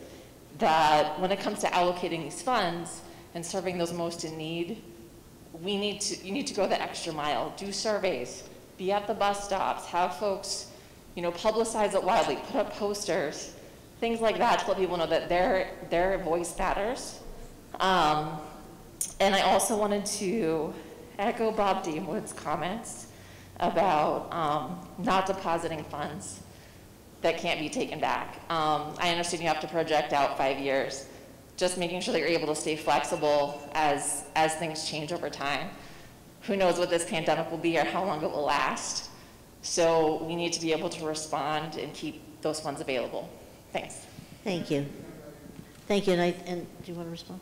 that when it comes to allocating these funds and serving those most in need, we need to, you need to go the extra mile, do surveys, be at the bus stops, have folks, you know, publicize it widely, put up posters, things like that to let people know that their, their voice matters. Um, and I also wanted to echo Bob Damewood's comments about um, not depositing funds that can't be taken back. Um, I understand you have to project out five years, just making sure that you're able to stay flexible as, as things change over time. Who knows what this pandemic will be or how long it will last. So we need to be able to respond and keep those funds available. Thanks. Thank you. Thank you, and I, and do you want to respond?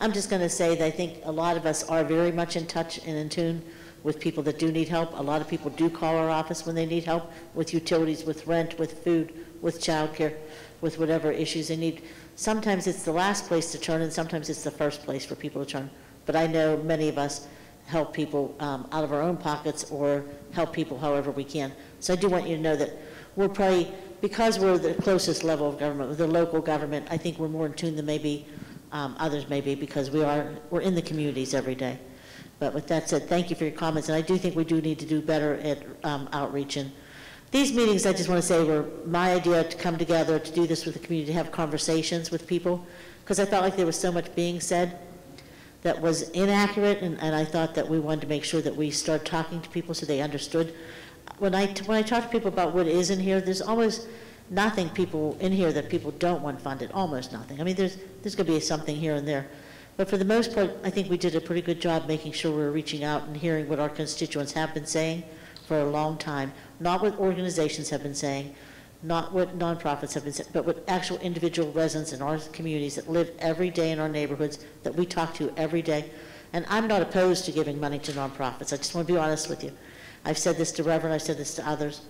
I'm just going to say that I think a lot of us are very much in touch and in tune with people that do need help. A lot of people do call our office when they need help with utilities, with rent, with food, with childcare, with whatever issues they need. Sometimes it's the last place to turn, and sometimes it's the first place for people to turn. But I know many of us help people um, out of our own pockets or help people however we can. So I do want you to know that we're probably, because we're the closest level of government, the local government, I think we're more in tune than maybe um, others may be because we are, we're in the communities every day. But with that said, thank you for your comments, and I do think we do need to do better at um, outreach. And these meetings, I just want to say, were my idea to come together, to do this with the community, to have conversations with people, because I felt like there was so much being said that was inaccurate, and, and I thought that we wanted to make sure that we start talking to people so they understood. When I, when I talk to people about what is in here, there's almost nothing people in here that people don't want funded, almost nothing. I mean, there's, there's going to be something here and there. But for the most part, I think we did a pretty good job making sure we're reaching out and hearing what our constituents have been saying for a long time, not what organizations have been saying, not what nonprofits have been saying, but what actual individual residents in our communities that live every day in our neighborhoods that we talk to every day. And I'm not opposed to giving money to nonprofits. I just want to be honest with you. I've said this to Reverend, I've said this to others,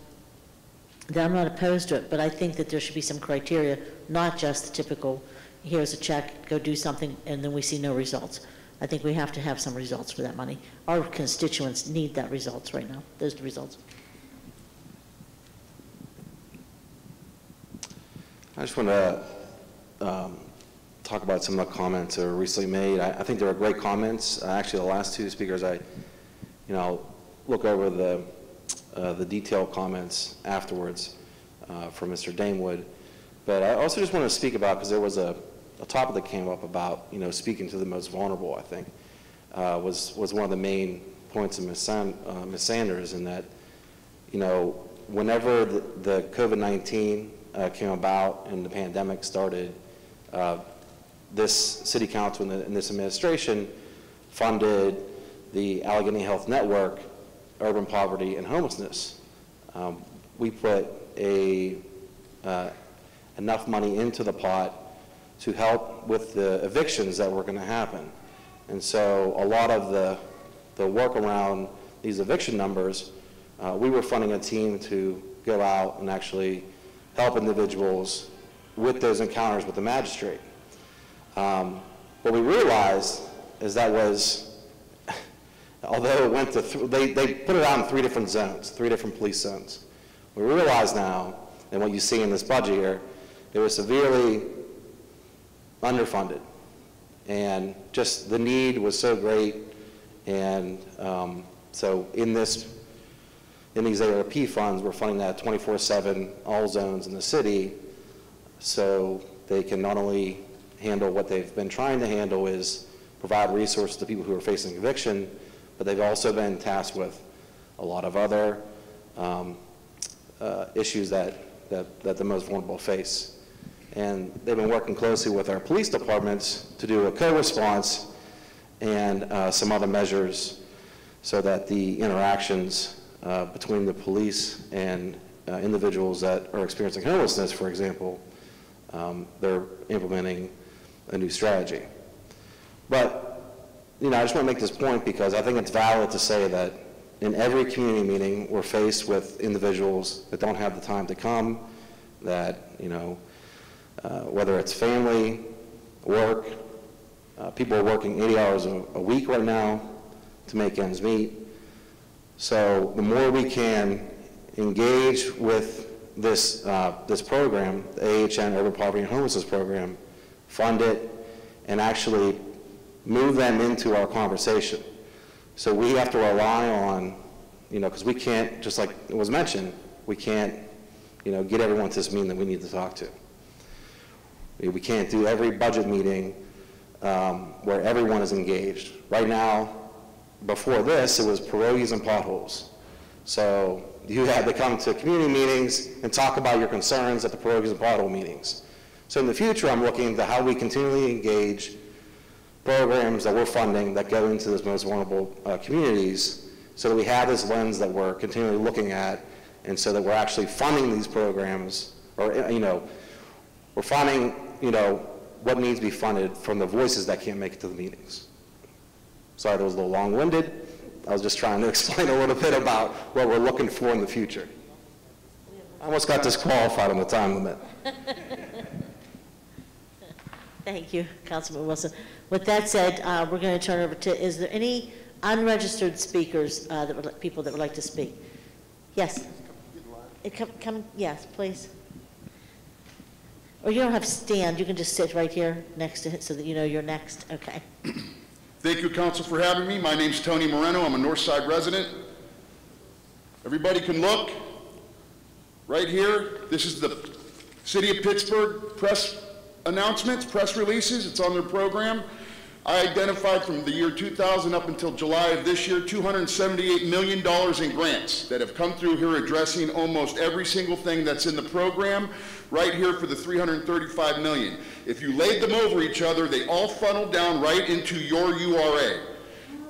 that I'm not opposed to it, but I think that there should be some criteria, not just the typical, here's a check, go do something, and then we see no results. I think we have to have some results for that money. Our constituents need that results right now, those results. I just want to um, talk about some of the comments that were recently made. I, I think they were great comments. Uh, actually, the last two speakers, I, you know, look over the uh, the detailed comments afterwards uh, from Mr. Damewood. But I also just want to speak about because there was a, a topic that came up about you know speaking to the most vulnerable. I think uh, was was one of the main points of Ms. San, uh, Ms. Sanders in that you know whenever the, the COVID-19 uh, came about and the pandemic started, uh, this city council and, the, and, this administration funded the Allegheny Health Network, urban poverty and homelessness. Um, we put a, uh, enough money into the pot to help with the evictions that were going to happen. And so a lot of the, the work around these eviction numbers, uh, we were funding a team to go out and actually help individuals with those encounters with the magistrate. Um, what we realized is that was, <laughs> although it went to, th they, they put it out in three different zones, three different police zones. We realize now, and what you see in this budget here, it was severely underfunded. And just the need was so great. And um, so in this in these ARP funds, we're funding that 24-7, all zones in the city, so they can not only handle what they've been trying to handle is provide resources to people who are facing eviction, but they've also been tasked with a lot of other um, uh, issues that, that, that the most vulnerable face. And they've been working closely with our police departments to do a co-response and uh, some other measures so that the interactions uh, between the police and uh, individuals that are experiencing homelessness, for example, um, they're implementing a new strategy. But, you know, I just want to make this point because I think it's valid to say that in every community meeting, we're faced with individuals that don't have the time to come, that, you know, uh, whether it's family, work, uh, people are working 80 hours a, a week right now to make ends meet. So the more we can engage with this, uh, this program, the AHN Urban Poverty and Homelessness Program, fund it, and actually move them into our conversation. So we have to rely on, you know, because we can't, just like it was mentioned, we can't, you know, get everyone to this meeting that we need to talk to. We can't do every budget meeting um, where everyone is engaged. Right now, before this, it was pierogies and potholes. So you had to come to community meetings and talk about your concerns at the pierogies and pothole meetings. So in the future, I'm looking into how we continually engage programs that we're funding that go into those most vulnerable uh, communities so that we have this lens that we're continually looking at and so that we're actually funding these programs or, you know, we're finding, you know, what needs to be funded from the voices that can't make it to the meetings. Sorry, that was a little long-winded. I was just trying to <laughs> explain a little bit about what we're looking for in the future. I almost got disqualified on the time limit. <laughs> Thank you, Councilman Wilson. With that said, uh, we're going to turn over to, is there any unregistered speakers, uh, that would, like- people that would like to speak? Yes? Uh, Come, come, yes, please. Or you don't have to stand, you can just sit right here next to it so that you know you're next, okay? <clears throat> Thank you, council, for having me. My name's Tony Moreno. I'm a North Side resident. Everybody can look. Right here, this is the City of Pittsburgh press announcements, press releases. It's on their program. I identified from the year 2000 up until July of this year, $278 million in grants that have come through here addressing almost every single thing that's in the program, right here for the 335 million. If you laid them over each other, they all funnel down right into your URA.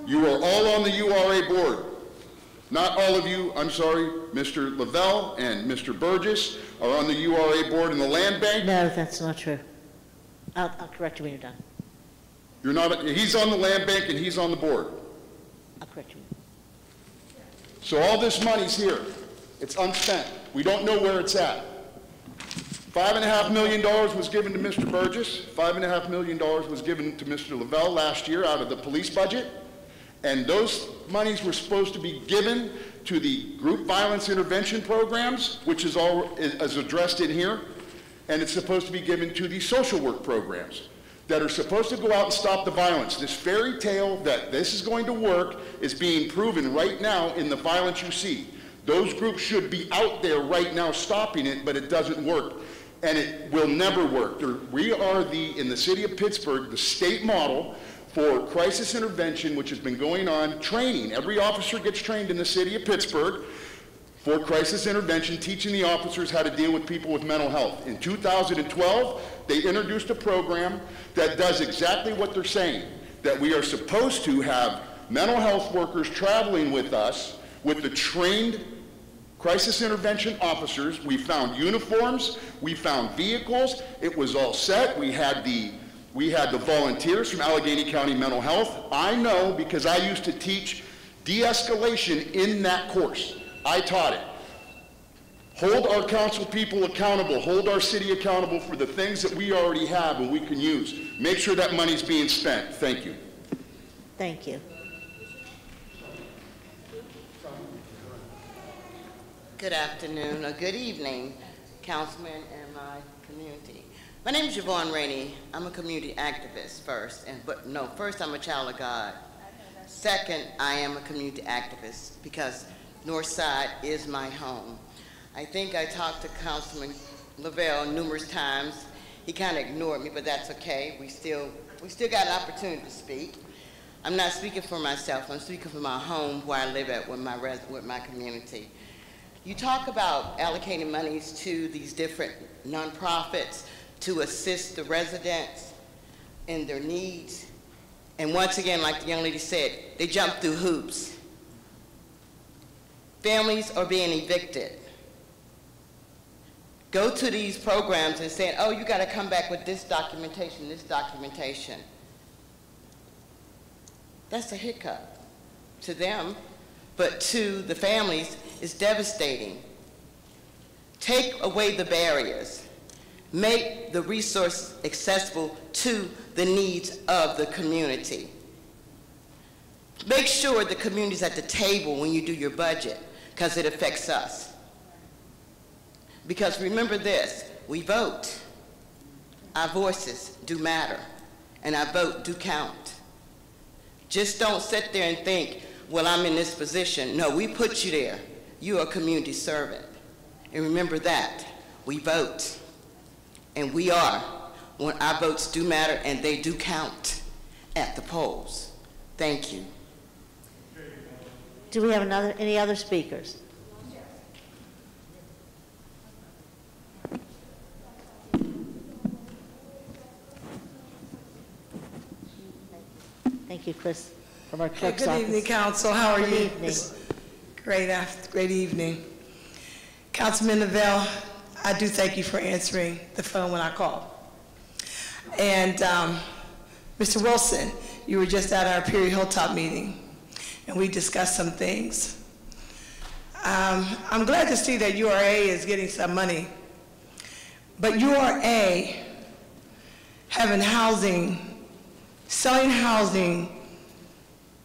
You are all on the URA board. Not all of you, I'm sorry, Mr. Lavelle and Mr. Burgess are on the URA board in the land bank. No, that's not true. I'll, I'll correct you when you're done. You're not, he's on the land bank and he's on the board. I'll correct you. So all this money's here. It's unspent. We don't know where it's at. Five and a half million dollars was given to Mr. Burgess. Five and a half million dollars was given to Mr. Lavelle last year out of the police budget. And those monies were supposed to be given to the group violence intervention programs, which is all, is addressed in here. And it's supposed to be given to the social work programs that are supposed to go out and stop the violence. This fairy tale that this is going to work is being proven right now in the violence you see. Those groups should be out there right now stopping it, but it doesn't work. And it will never work. We are the, in the city of Pittsburgh, the state model for crisis intervention, which has been going on, training. Every officer gets trained in the city of Pittsburgh for crisis intervention, teaching the officers how to deal with people with mental health. In 2012, they introduced a program that does exactly what they're saying, that we are supposed to have mental health workers traveling with us with the trained crisis intervention officers. We found uniforms, we found vehicles, it was all set. We had the we had the volunteers from Allegheny County Mental Health. I know because I used to teach de-escalation in that course. I taught it. Hold our council people accountable. Hold our city accountable for the things that we already have and we can use. Make sure that money's being spent. Thank you. Thank you. Good afternoon, or good evening, councilmen and my community. My name is Yvonne Rainey. I'm a community activist first, and but no, first I'm a child of God. Second, I am a community activist because Northside is my home. I think I talked to Councilman Lavelle numerous times. He kind of ignored me, but that's okay. We still, we still got an opportunity to speak. I'm not speaking for myself. I'm speaking for my home where I live at with my, res with my community. You talk about allocating monies to these different nonprofits to assist the residents in their needs. And once again, like the young lady said, they jump through hoops. Families are being evicted. Go to these programs and say, oh, you got to come back with this documentation, this documentation. That's a hiccup to them, but to the families, it's devastating. Take away the barriers. Make the resource accessible to the needs of the community. Make sure the community is at the table when you do your budget, because it affects us. Because remember this, we vote. Our voices do matter, and our vote do count. Just don't sit there and think, well, I'm in this position. No, we put you there. You're a community servant. And remember that, we vote. And we are, when our votes do matter and they do count at the polls. Thank you. Do we have another, any other speakers? Thank you, Chris, from our clerk's Good office. evening, council. How are you? Good evening. Great, af- great evening. Councilman Lavelle, I do thank you for answering the phone when I called. And um, Mr. Wilson, you were just at our Perry Hilltop meeting, and we discussed some things. Um, I'm glad to see that URA is getting some money, but URA having housing, selling housing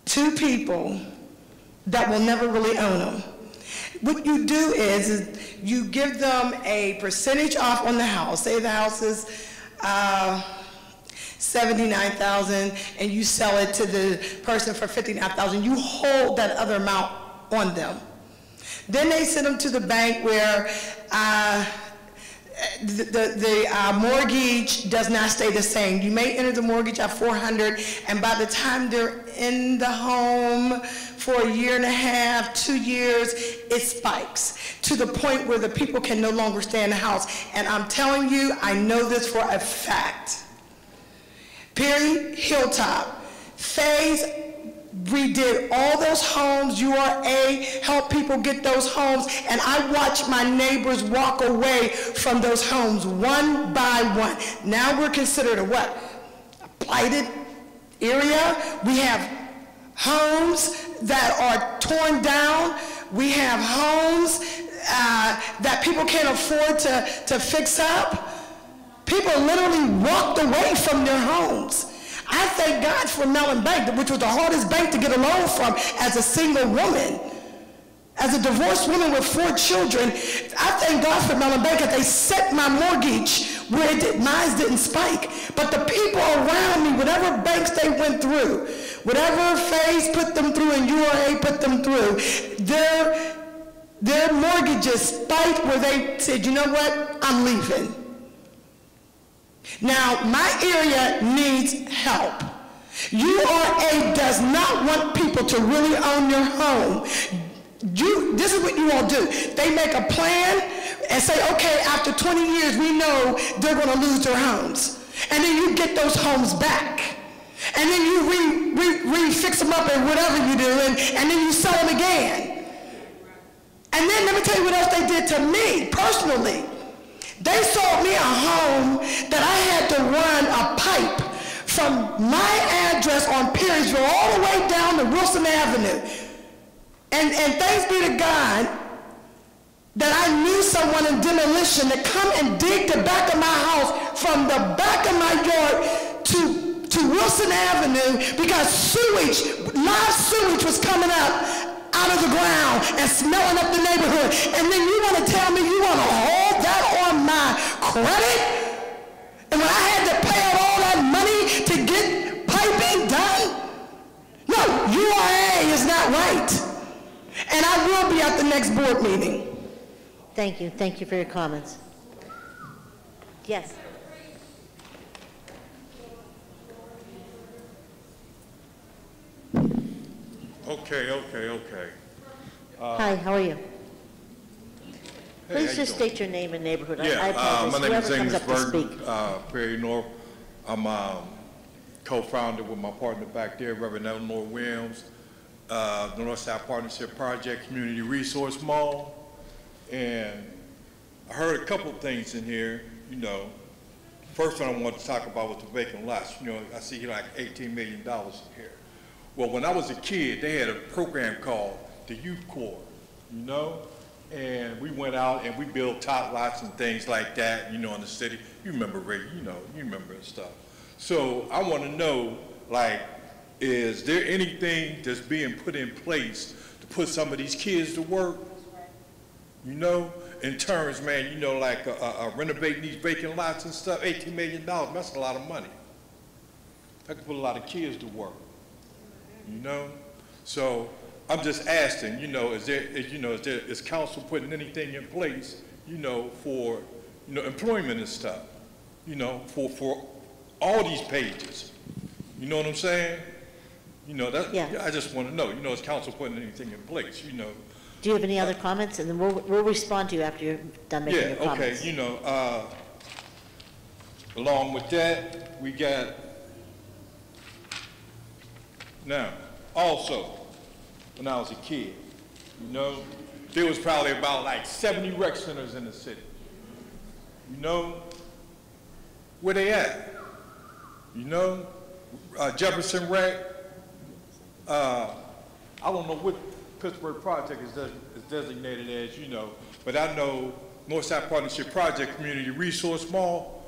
to people that will never really own them. What you do is, is you give them a percentage off on the house. Say the house is uh, 79,000 and you sell it to the person for 59,000. You hold that other amount on them. Then they send them to the bank where uh, the, the uh, mortgage does not stay the same. You may enter the mortgage at 400, and by the time they're in the home for a year and a half, two years, it spikes to the point where the people can no longer stay in the house. And I'm telling you, I know this for a fact. Perry Hilltop, Phase redid all those homes, URA helped people get those homes, and I watched my neighbors walk away from those homes one by one. Now we're considered a what? A blighted area. We have homes that are torn down. We have homes uh, that people can't afford to, to fix up. People literally walked away from their homes. I thank God for Mellon Bank, which was the hardest bank to get a loan from as a single woman. As a divorced woman with four children, I thank God for Mellon Bank that they set my mortgage where it did, mine didn't spike. But the people around me, whatever banks they went through, whatever phase put them through and URA put them through, their, their mortgages spiked where they said, you know what, I'm leaving. Now, my area needs help. URA does not want people to really own your home. You, this is what you all do. They make a plan and say, okay, after 20 years, we know they're going to lose their homes. And then you get those homes back. And then you re, re, re fix them up and whatever you do, and, and then you sell them again. And then let me tell you what else they did to me personally. They sold me a home that I had to run a pipe from my address on Perrysville all the way down to Wilson Avenue. And, and thanks be to God that I knew someone in demolition to come and dig the back of my house from the back of my yard to, to Wilson Avenue because sewage, live sewage was coming up out of the ground and smelling up the neighborhood. And then you want to tell me you want to hold that on my credit? And when I had to pay out all that money to get piping done? No, URA is not right. And I will be at the next board meeting. Thank you. Thank you for your comments. Yes. Okay, okay, okay. Uh, Hi, how are you? Hey, Please just doing? state your name and neighborhood. I- I Yeah, uh, apologize. my name is Whoever comes Amos up to speak. Burton, uh, Perry North. I'm um, co-founder with my partner back there, Reverend Eleanor Williams, uh, the Northside Partnership Project Community Resource Mall. And I heard a couple things in here, you know. First one I wanted to talk about was the vacant lots. You know, I see like $18 million here. Well, when I was a kid, they had a program called the Youth Corps, you know? And we went out and we built top lots and things like that, you know, in the city. You remember, Ray, you know, you remember and stuff. So I want to know, like, is there anything that's being put in place to put some of these kids to work? You know, in terms, man, you know, like uh, uh, renovating these vacant lots and stuff, $18 million, that's a lot of money. That could put a lot of kids to work you know? So I'm just asking, you know, is there, is, you know, is there, is council putting anything in place, you know, for, you know, employment and stuff, you know, for, for all these pages? You know what I'm saying? You know, that, Yeah. I just want to know, you know, is council putting anything in place, you know? Do you have any other comments? And then we'll, we'll respond to you after you're done making Yeah, your okay, you know, uh, along with that, we got, now, also, when I was a kid, you know, there was probably about like 70 rec centers in the city. You know, where they at? You know, uh, Jefferson Rec, uh, I don't know what Pittsburgh project is, is designated as, you know, but I know Northside Partnership Project Community Resource Mall,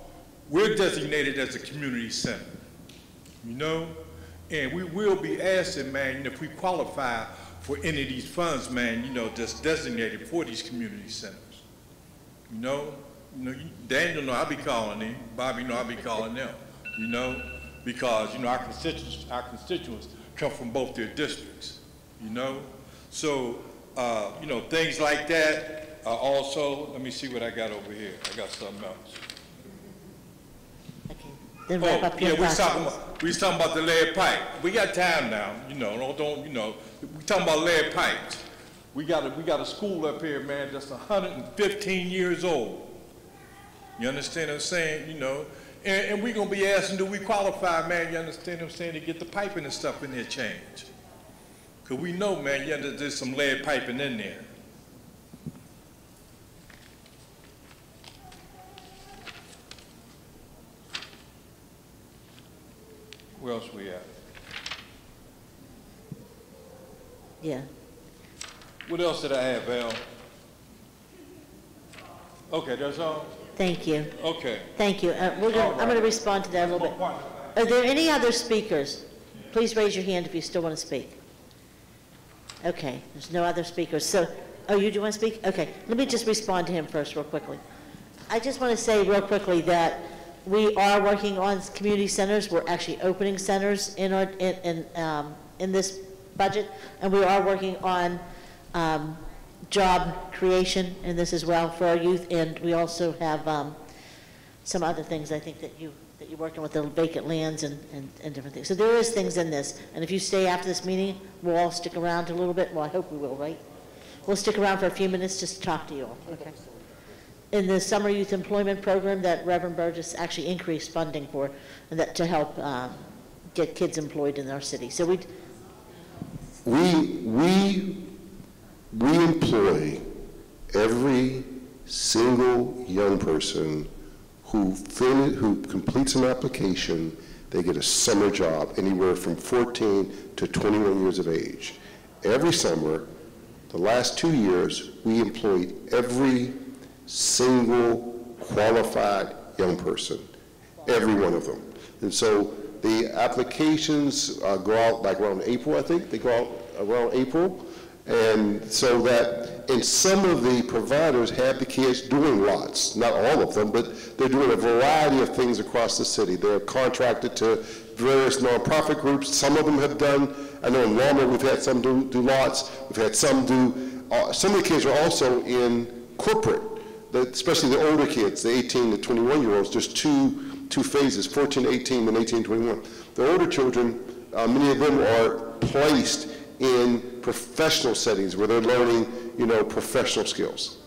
we're designated as a community center, you know? And we will be asking, man, if we qualify for any of these funds, man, you know, that's designated for these community centers. You know, you know, Daniel know I'll be calling him, Bobby know I'll be calling them, you know? Because, you know, our constituents, our constituents come from both their districts, you know? So, uh, you know, things like that, uh, also, let me see what I got over here. I got something else. Then oh, wrap Oh, up your yeah, we talking about, we talking about the lead pipe. We got time now, you know, don't, don't, you know, we talking about lead pipes. We got a, we got a school up here, man, that's hundred and fifteen years old. You understand what I'm saying, you know? And, and we gonna be asking, do we qualify, man, you understand what I'm saying, to get the piping and stuff in there changed? Cause we know, man, yeah, that there's some lead piping in there. Where else we at? Yeah. What else did I have, Val? Okay, that's all? Thank you. Okay. Thank you. Uh, We're going, I'm going to respond to that a little bit. Are there any other speakers? Please raise your hand if you still want to speak. Okay, there's no other speakers. So, oh, you do want to speak? Okay, let me just respond to him first real quickly. I just want to say real quickly that we are working on community centers. We're actually opening centers in our, in, in, um, in this budget, and we are working on, um, job creation in this as well for our youth, and we also have, um, some other things I think that you, that you're working with the vacant lands and, and, and different things. So there is things in this, and if you stay after this meeting, we'll all stick around a little bit, well, I hope we will, right? We'll stick around for a few minutes just to talk to you all, okay? In the summer youth employment program that Reverend Burgess actually increased funding for, that, to help, um, get kids employed in our city. So we, We, we, we employ every single young person who fin, who completes an application, they get a summer job, anywhere from 14 to 21 years of age. Every summer, the last two years, we employed every single qualified young person, every one of them. And so the applications uh, go out like around April, I think, they go out around April. And so that, and some of the providers have the kids doing lots, not all of them, but they're doing a variety of things across the city. They're contracted to various nonprofit groups. Some of them have done, I know in Walmart, we've had some do, do lots. We've had some do, uh, some of the kids are also in corporate, the- especially the older kids, the 18 to 21 year olds. There's two, two phases, 14 to 18 and 18 to 21. The older children, uh, many of them are placed in professional settings where they're learning, you know, professional skills.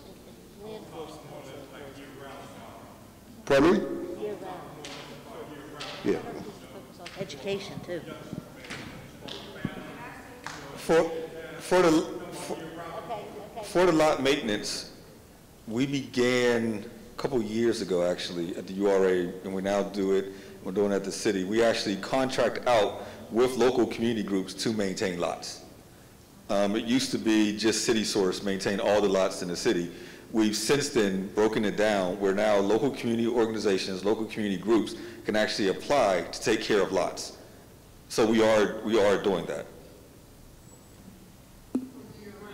Pardon me? Yeah. education too. For, for the, for- for the lot maintenance, we began a couple years ago, actually, at the URA, and we now do it, we're doing it at the city. We actually contract out with local community groups to maintain lots. Um, it used to be just City Source maintain all the lots in the city. We've since then broken it down where now local community organizations, local community groups can actually apply to take care of lots. So we are, we are doing that.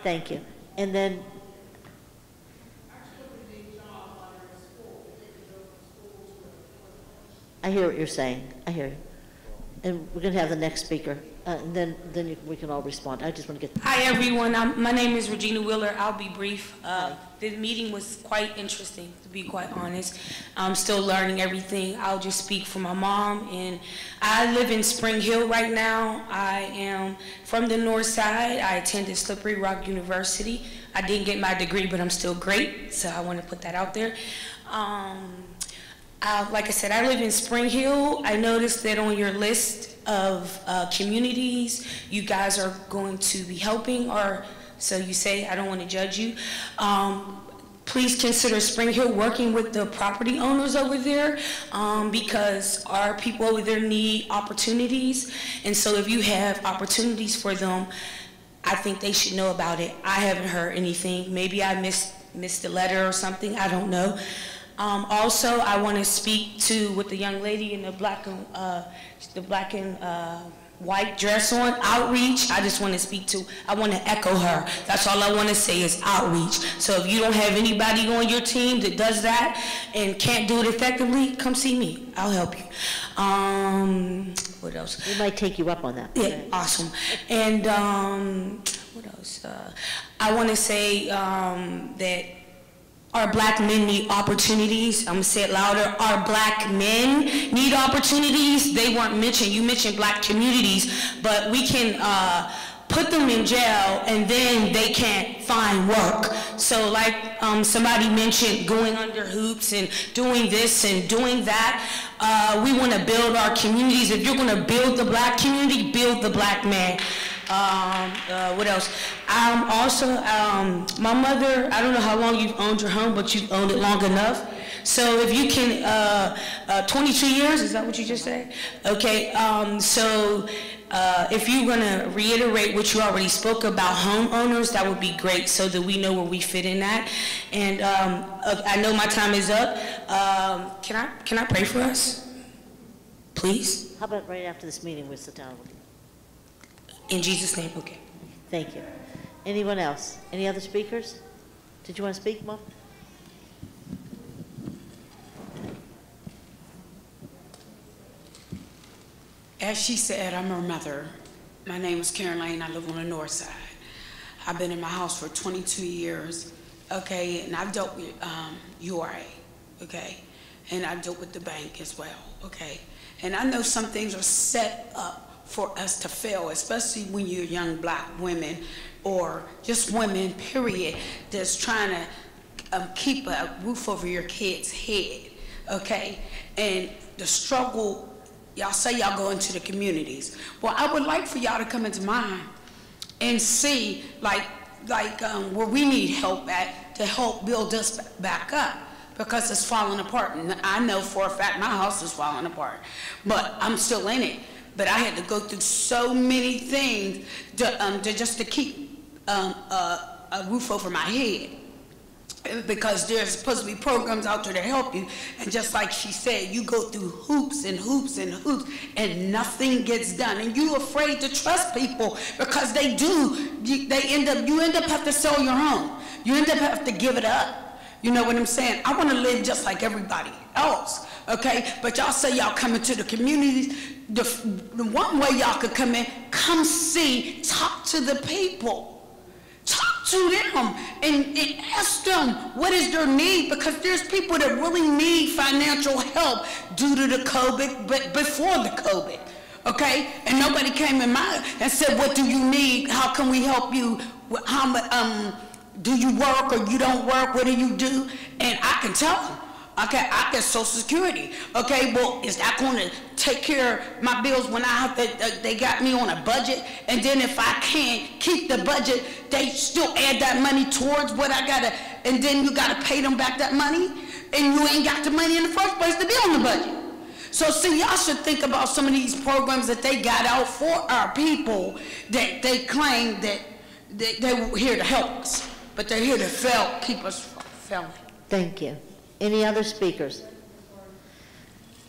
Thank you. And then, I hear what you're saying. I hear you. And we're going to have the next speaker, uh, and then, then you- we can all respond. I just want to get, Hi, everyone. I'm, my name is Regina Wheeler. I'll be brief. Uh, the meeting was quite interesting, to be quite honest. I'm still learning everything. I'll just speak for my mom. And I live in Spring Hill right now. I am from the north side. I attended Slippery Rock University. I didn't get my degree, but I'm still great, so I want to put that out there. Um, uh, like I said, I live in Spring Hill. I noticed that on your list of uh, communities, you guys are going to be helping, or so you say. I don't want to judge you. Um, please consider Spring Hill working with the property owners over there um, because our people over there need opportunities. And so if you have opportunities for them, I think they should know about it. I haven't heard anything. Maybe I missed, missed a letter or something, I don't know. Um, also, I want to speak to with the young lady in the black and, uh, the black and, uh, white dress on, outreach, I just want to speak to, I want to echo her. That's all I want to say is outreach. So if you don't have anybody on your team that does that and can't do it effectively, come see me. I'll help you. Um, what else? We might take you up on that. Yeah, awesome. And um, what else? Uh, I want to say um, that our black men need opportunities. I'm gonna say it louder. Our black men need opportunities. They weren't mentioned. You mentioned black communities, but we can uh, put them in jail and then they can't find work. So like um, somebody mentioned going under hoops and doing this and doing that. Uh, we want to build our communities. If you're to build the black community, build the black man. Um, uh, what else? I'm also, um, my mother, I don't know how long you've owned your home, but you've owned it long enough. So if you can, uh, uh, 22 years, is that what you just said? Okay, um, so uh, if you're gonna reiterate what you already spoke about homeowners, that would be great so that we know where we fit in that. And um, uh, I know my time is up. Um, can I, can I pray for us? Please? How about right after this meeting, we'll sit down? In Jesus' name, okay. Thank you. Anyone else? Any other speakers? Did you want to speak, Mom? As she said, I'm her mother. My name is Karen Lane. I live on the north side. I've been in my house for 22 years, okay, and I've dealt with um, URA, okay, and I've dealt with the bank as well, okay. And I know some things are set up for us to fail, especially when you're young black women or just women, period, that's trying to um, keep a roof over your kid's head, okay? And the struggle, y'all say y'all go into the communities. Well, I would like for y'all to come into mine and see, like, like um, where we need help at to help build us back up because it's falling apart. And I know for a fact my house is falling apart, but I'm still in it but I had to go through so many things to, um, to just to keep um, a, a roof over my head because there's supposed to be programs out there to help you. And just like she said, you go through hoops and hoops and hoops and nothing gets done. And you're afraid to trust people because they do. They end up, you end up have to sell your home. You end up have to give it up. You know what I'm saying? I want to live just like everybody else, okay? But y'all say y'all come into the communities. The, the one way y'all could come in, come see, talk to the people. Talk to them and, and ask them what is their need because there's people that really need financial help due to the COVID, but before the COVID okay? And nobody came in my and said, what do you need? How can we help you? How um, do you work or you don't work? What do you do? And I can tell them. Okay, I get Social Security. Okay, well, is that going to take care of my bills when I have to, uh, they got me on a budget? And then if I can't keep the budget, they still add that money towards what I got to, and then you got to pay them back that money? And you ain't got the money in the first place to be on the budget. So see, y'all should think about some of these programs that they got out for our people that they claim that they, they were here to help us, but they're here to fail, keep us from failing. Thank you. Any other speakers?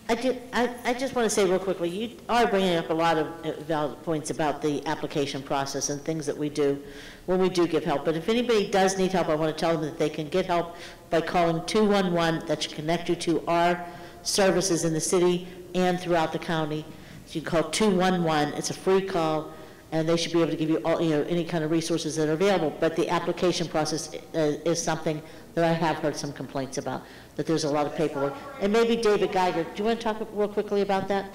I, ju- I, I just want to say real quickly, you are bringing up a lot of uh, valid points about the application process and things that we do when we do give help. But if anybody does need help, I want to tell them that they can get help by calling 211, that should connect you to our services in the city and throughout the county. So you can call 211, it's a free call, and they should be able to give you all, you know, any kind of resources that are available. But the application process uh, is something that I have heard some complaints about, that there's a lot of paperwork. And maybe David Geiger, do you want to talk real quickly about that?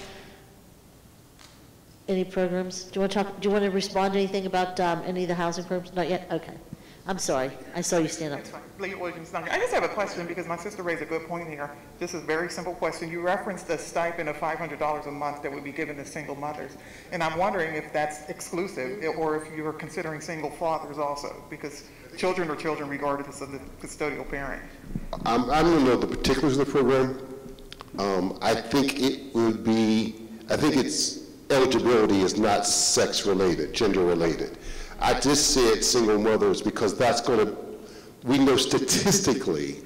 Any programs? Do you want to talk, do you want to respond to anything about um, any of the housing programs? Not yet? Okay. I'm sorry. I saw you stand up. Williams, I just have a question because my sister raised a good point here. This is a very simple question. You referenced the stipend of $500 a month that would be given to single mothers. And I'm wondering if that's exclusive or if you're considering single fathers also because children or children regardless of the custodial parent. I'm, I don't know the particulars of the program. Um, I think it would be, I think its eligibility is not sex-related, gender-related. I just said single mothers because that's going to, we know statistically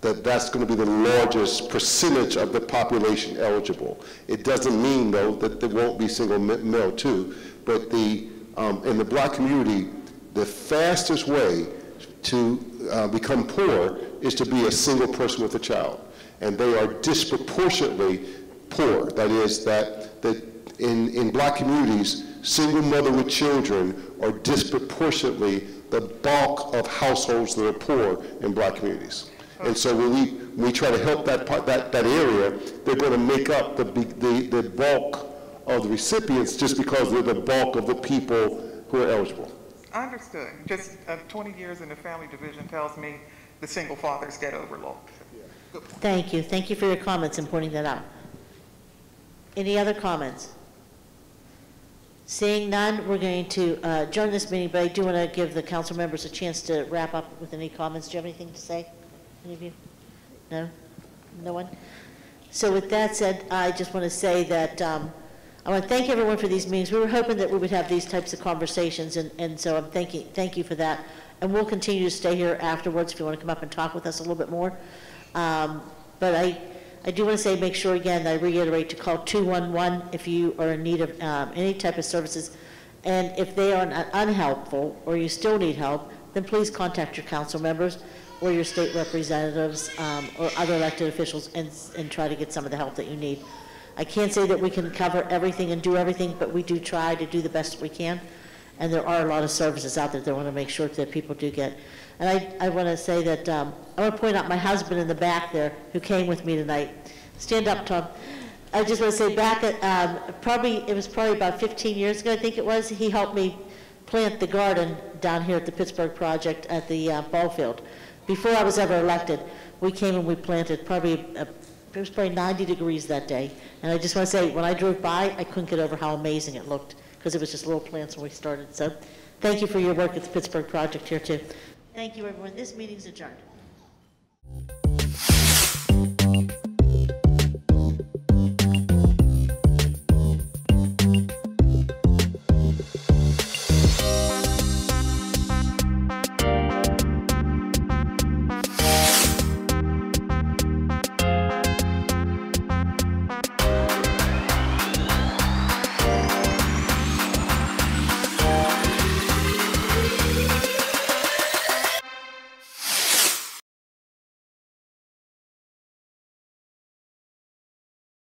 that that's going to be the largest percentage of the population eligible. It doesn't mean, though, that there won't be single male too, but the, um, in the black community, the fastest way to uh, become poor is to be a single person with a child. And they are disproportionately poor. That is, that, that in, in black communities, single mother with children are disproportionately the bulk of households that are poor in black communities. And so when we, when we try to help that part, that, that area, they're going to make up the, the, the bulk of the recipients just because they're the bulk of the people who are eligible. I understood. Just uh, 20 years in the family division tells me the single fathers get overlooked. Thank you. Thank you for your comments and pointing that out. Any other comments? Seeing none, we're going to uh, adjourn this meeting, but I do want to give the council members a chance to wrap up with any comments. Do you have anything to say? Any of you? No? No one? So with that said, I just want to say that um, I want to thank everyone for these meetings. We were hoping that we would have these types of conversations, and, and so I'm thanking, thank you for that. And we'll continue to stay here afterwards if you want to come up and talk with us a little bit more. Um, But I, I do want to say, make sure again, I reiterate to call 211 if you are in need of um, any type of services. And if they are un- unhelpful, or you still need help, then please contact your council members or your state representatives um, or other elected officials and, and try to get some of the help that you need. I can't say that we can cover everything and do everything, but we do try to do the best we can. And there are a lot of services out there that want to make sure that people do get. And I, I want to say that, um, I want to point out my husband in the back there who came with me tonight. Stand up, Tom. I just want to say back at, um, probably, it was probably about 15 years ago, I think it was, he helped me plant the garden down here at the Pittsburgh Project at the uh, ball field. Before I was ever elected, we came and we planted probably, uh, it was probably 90 degrees that day. And I just want to say, when I drove by, I couldn't get over how amazing it looked because it was just little plants when we started. So thank you for your work at the Pittsburgh Project here too. Thank you, everyone. This meeting's adjourned.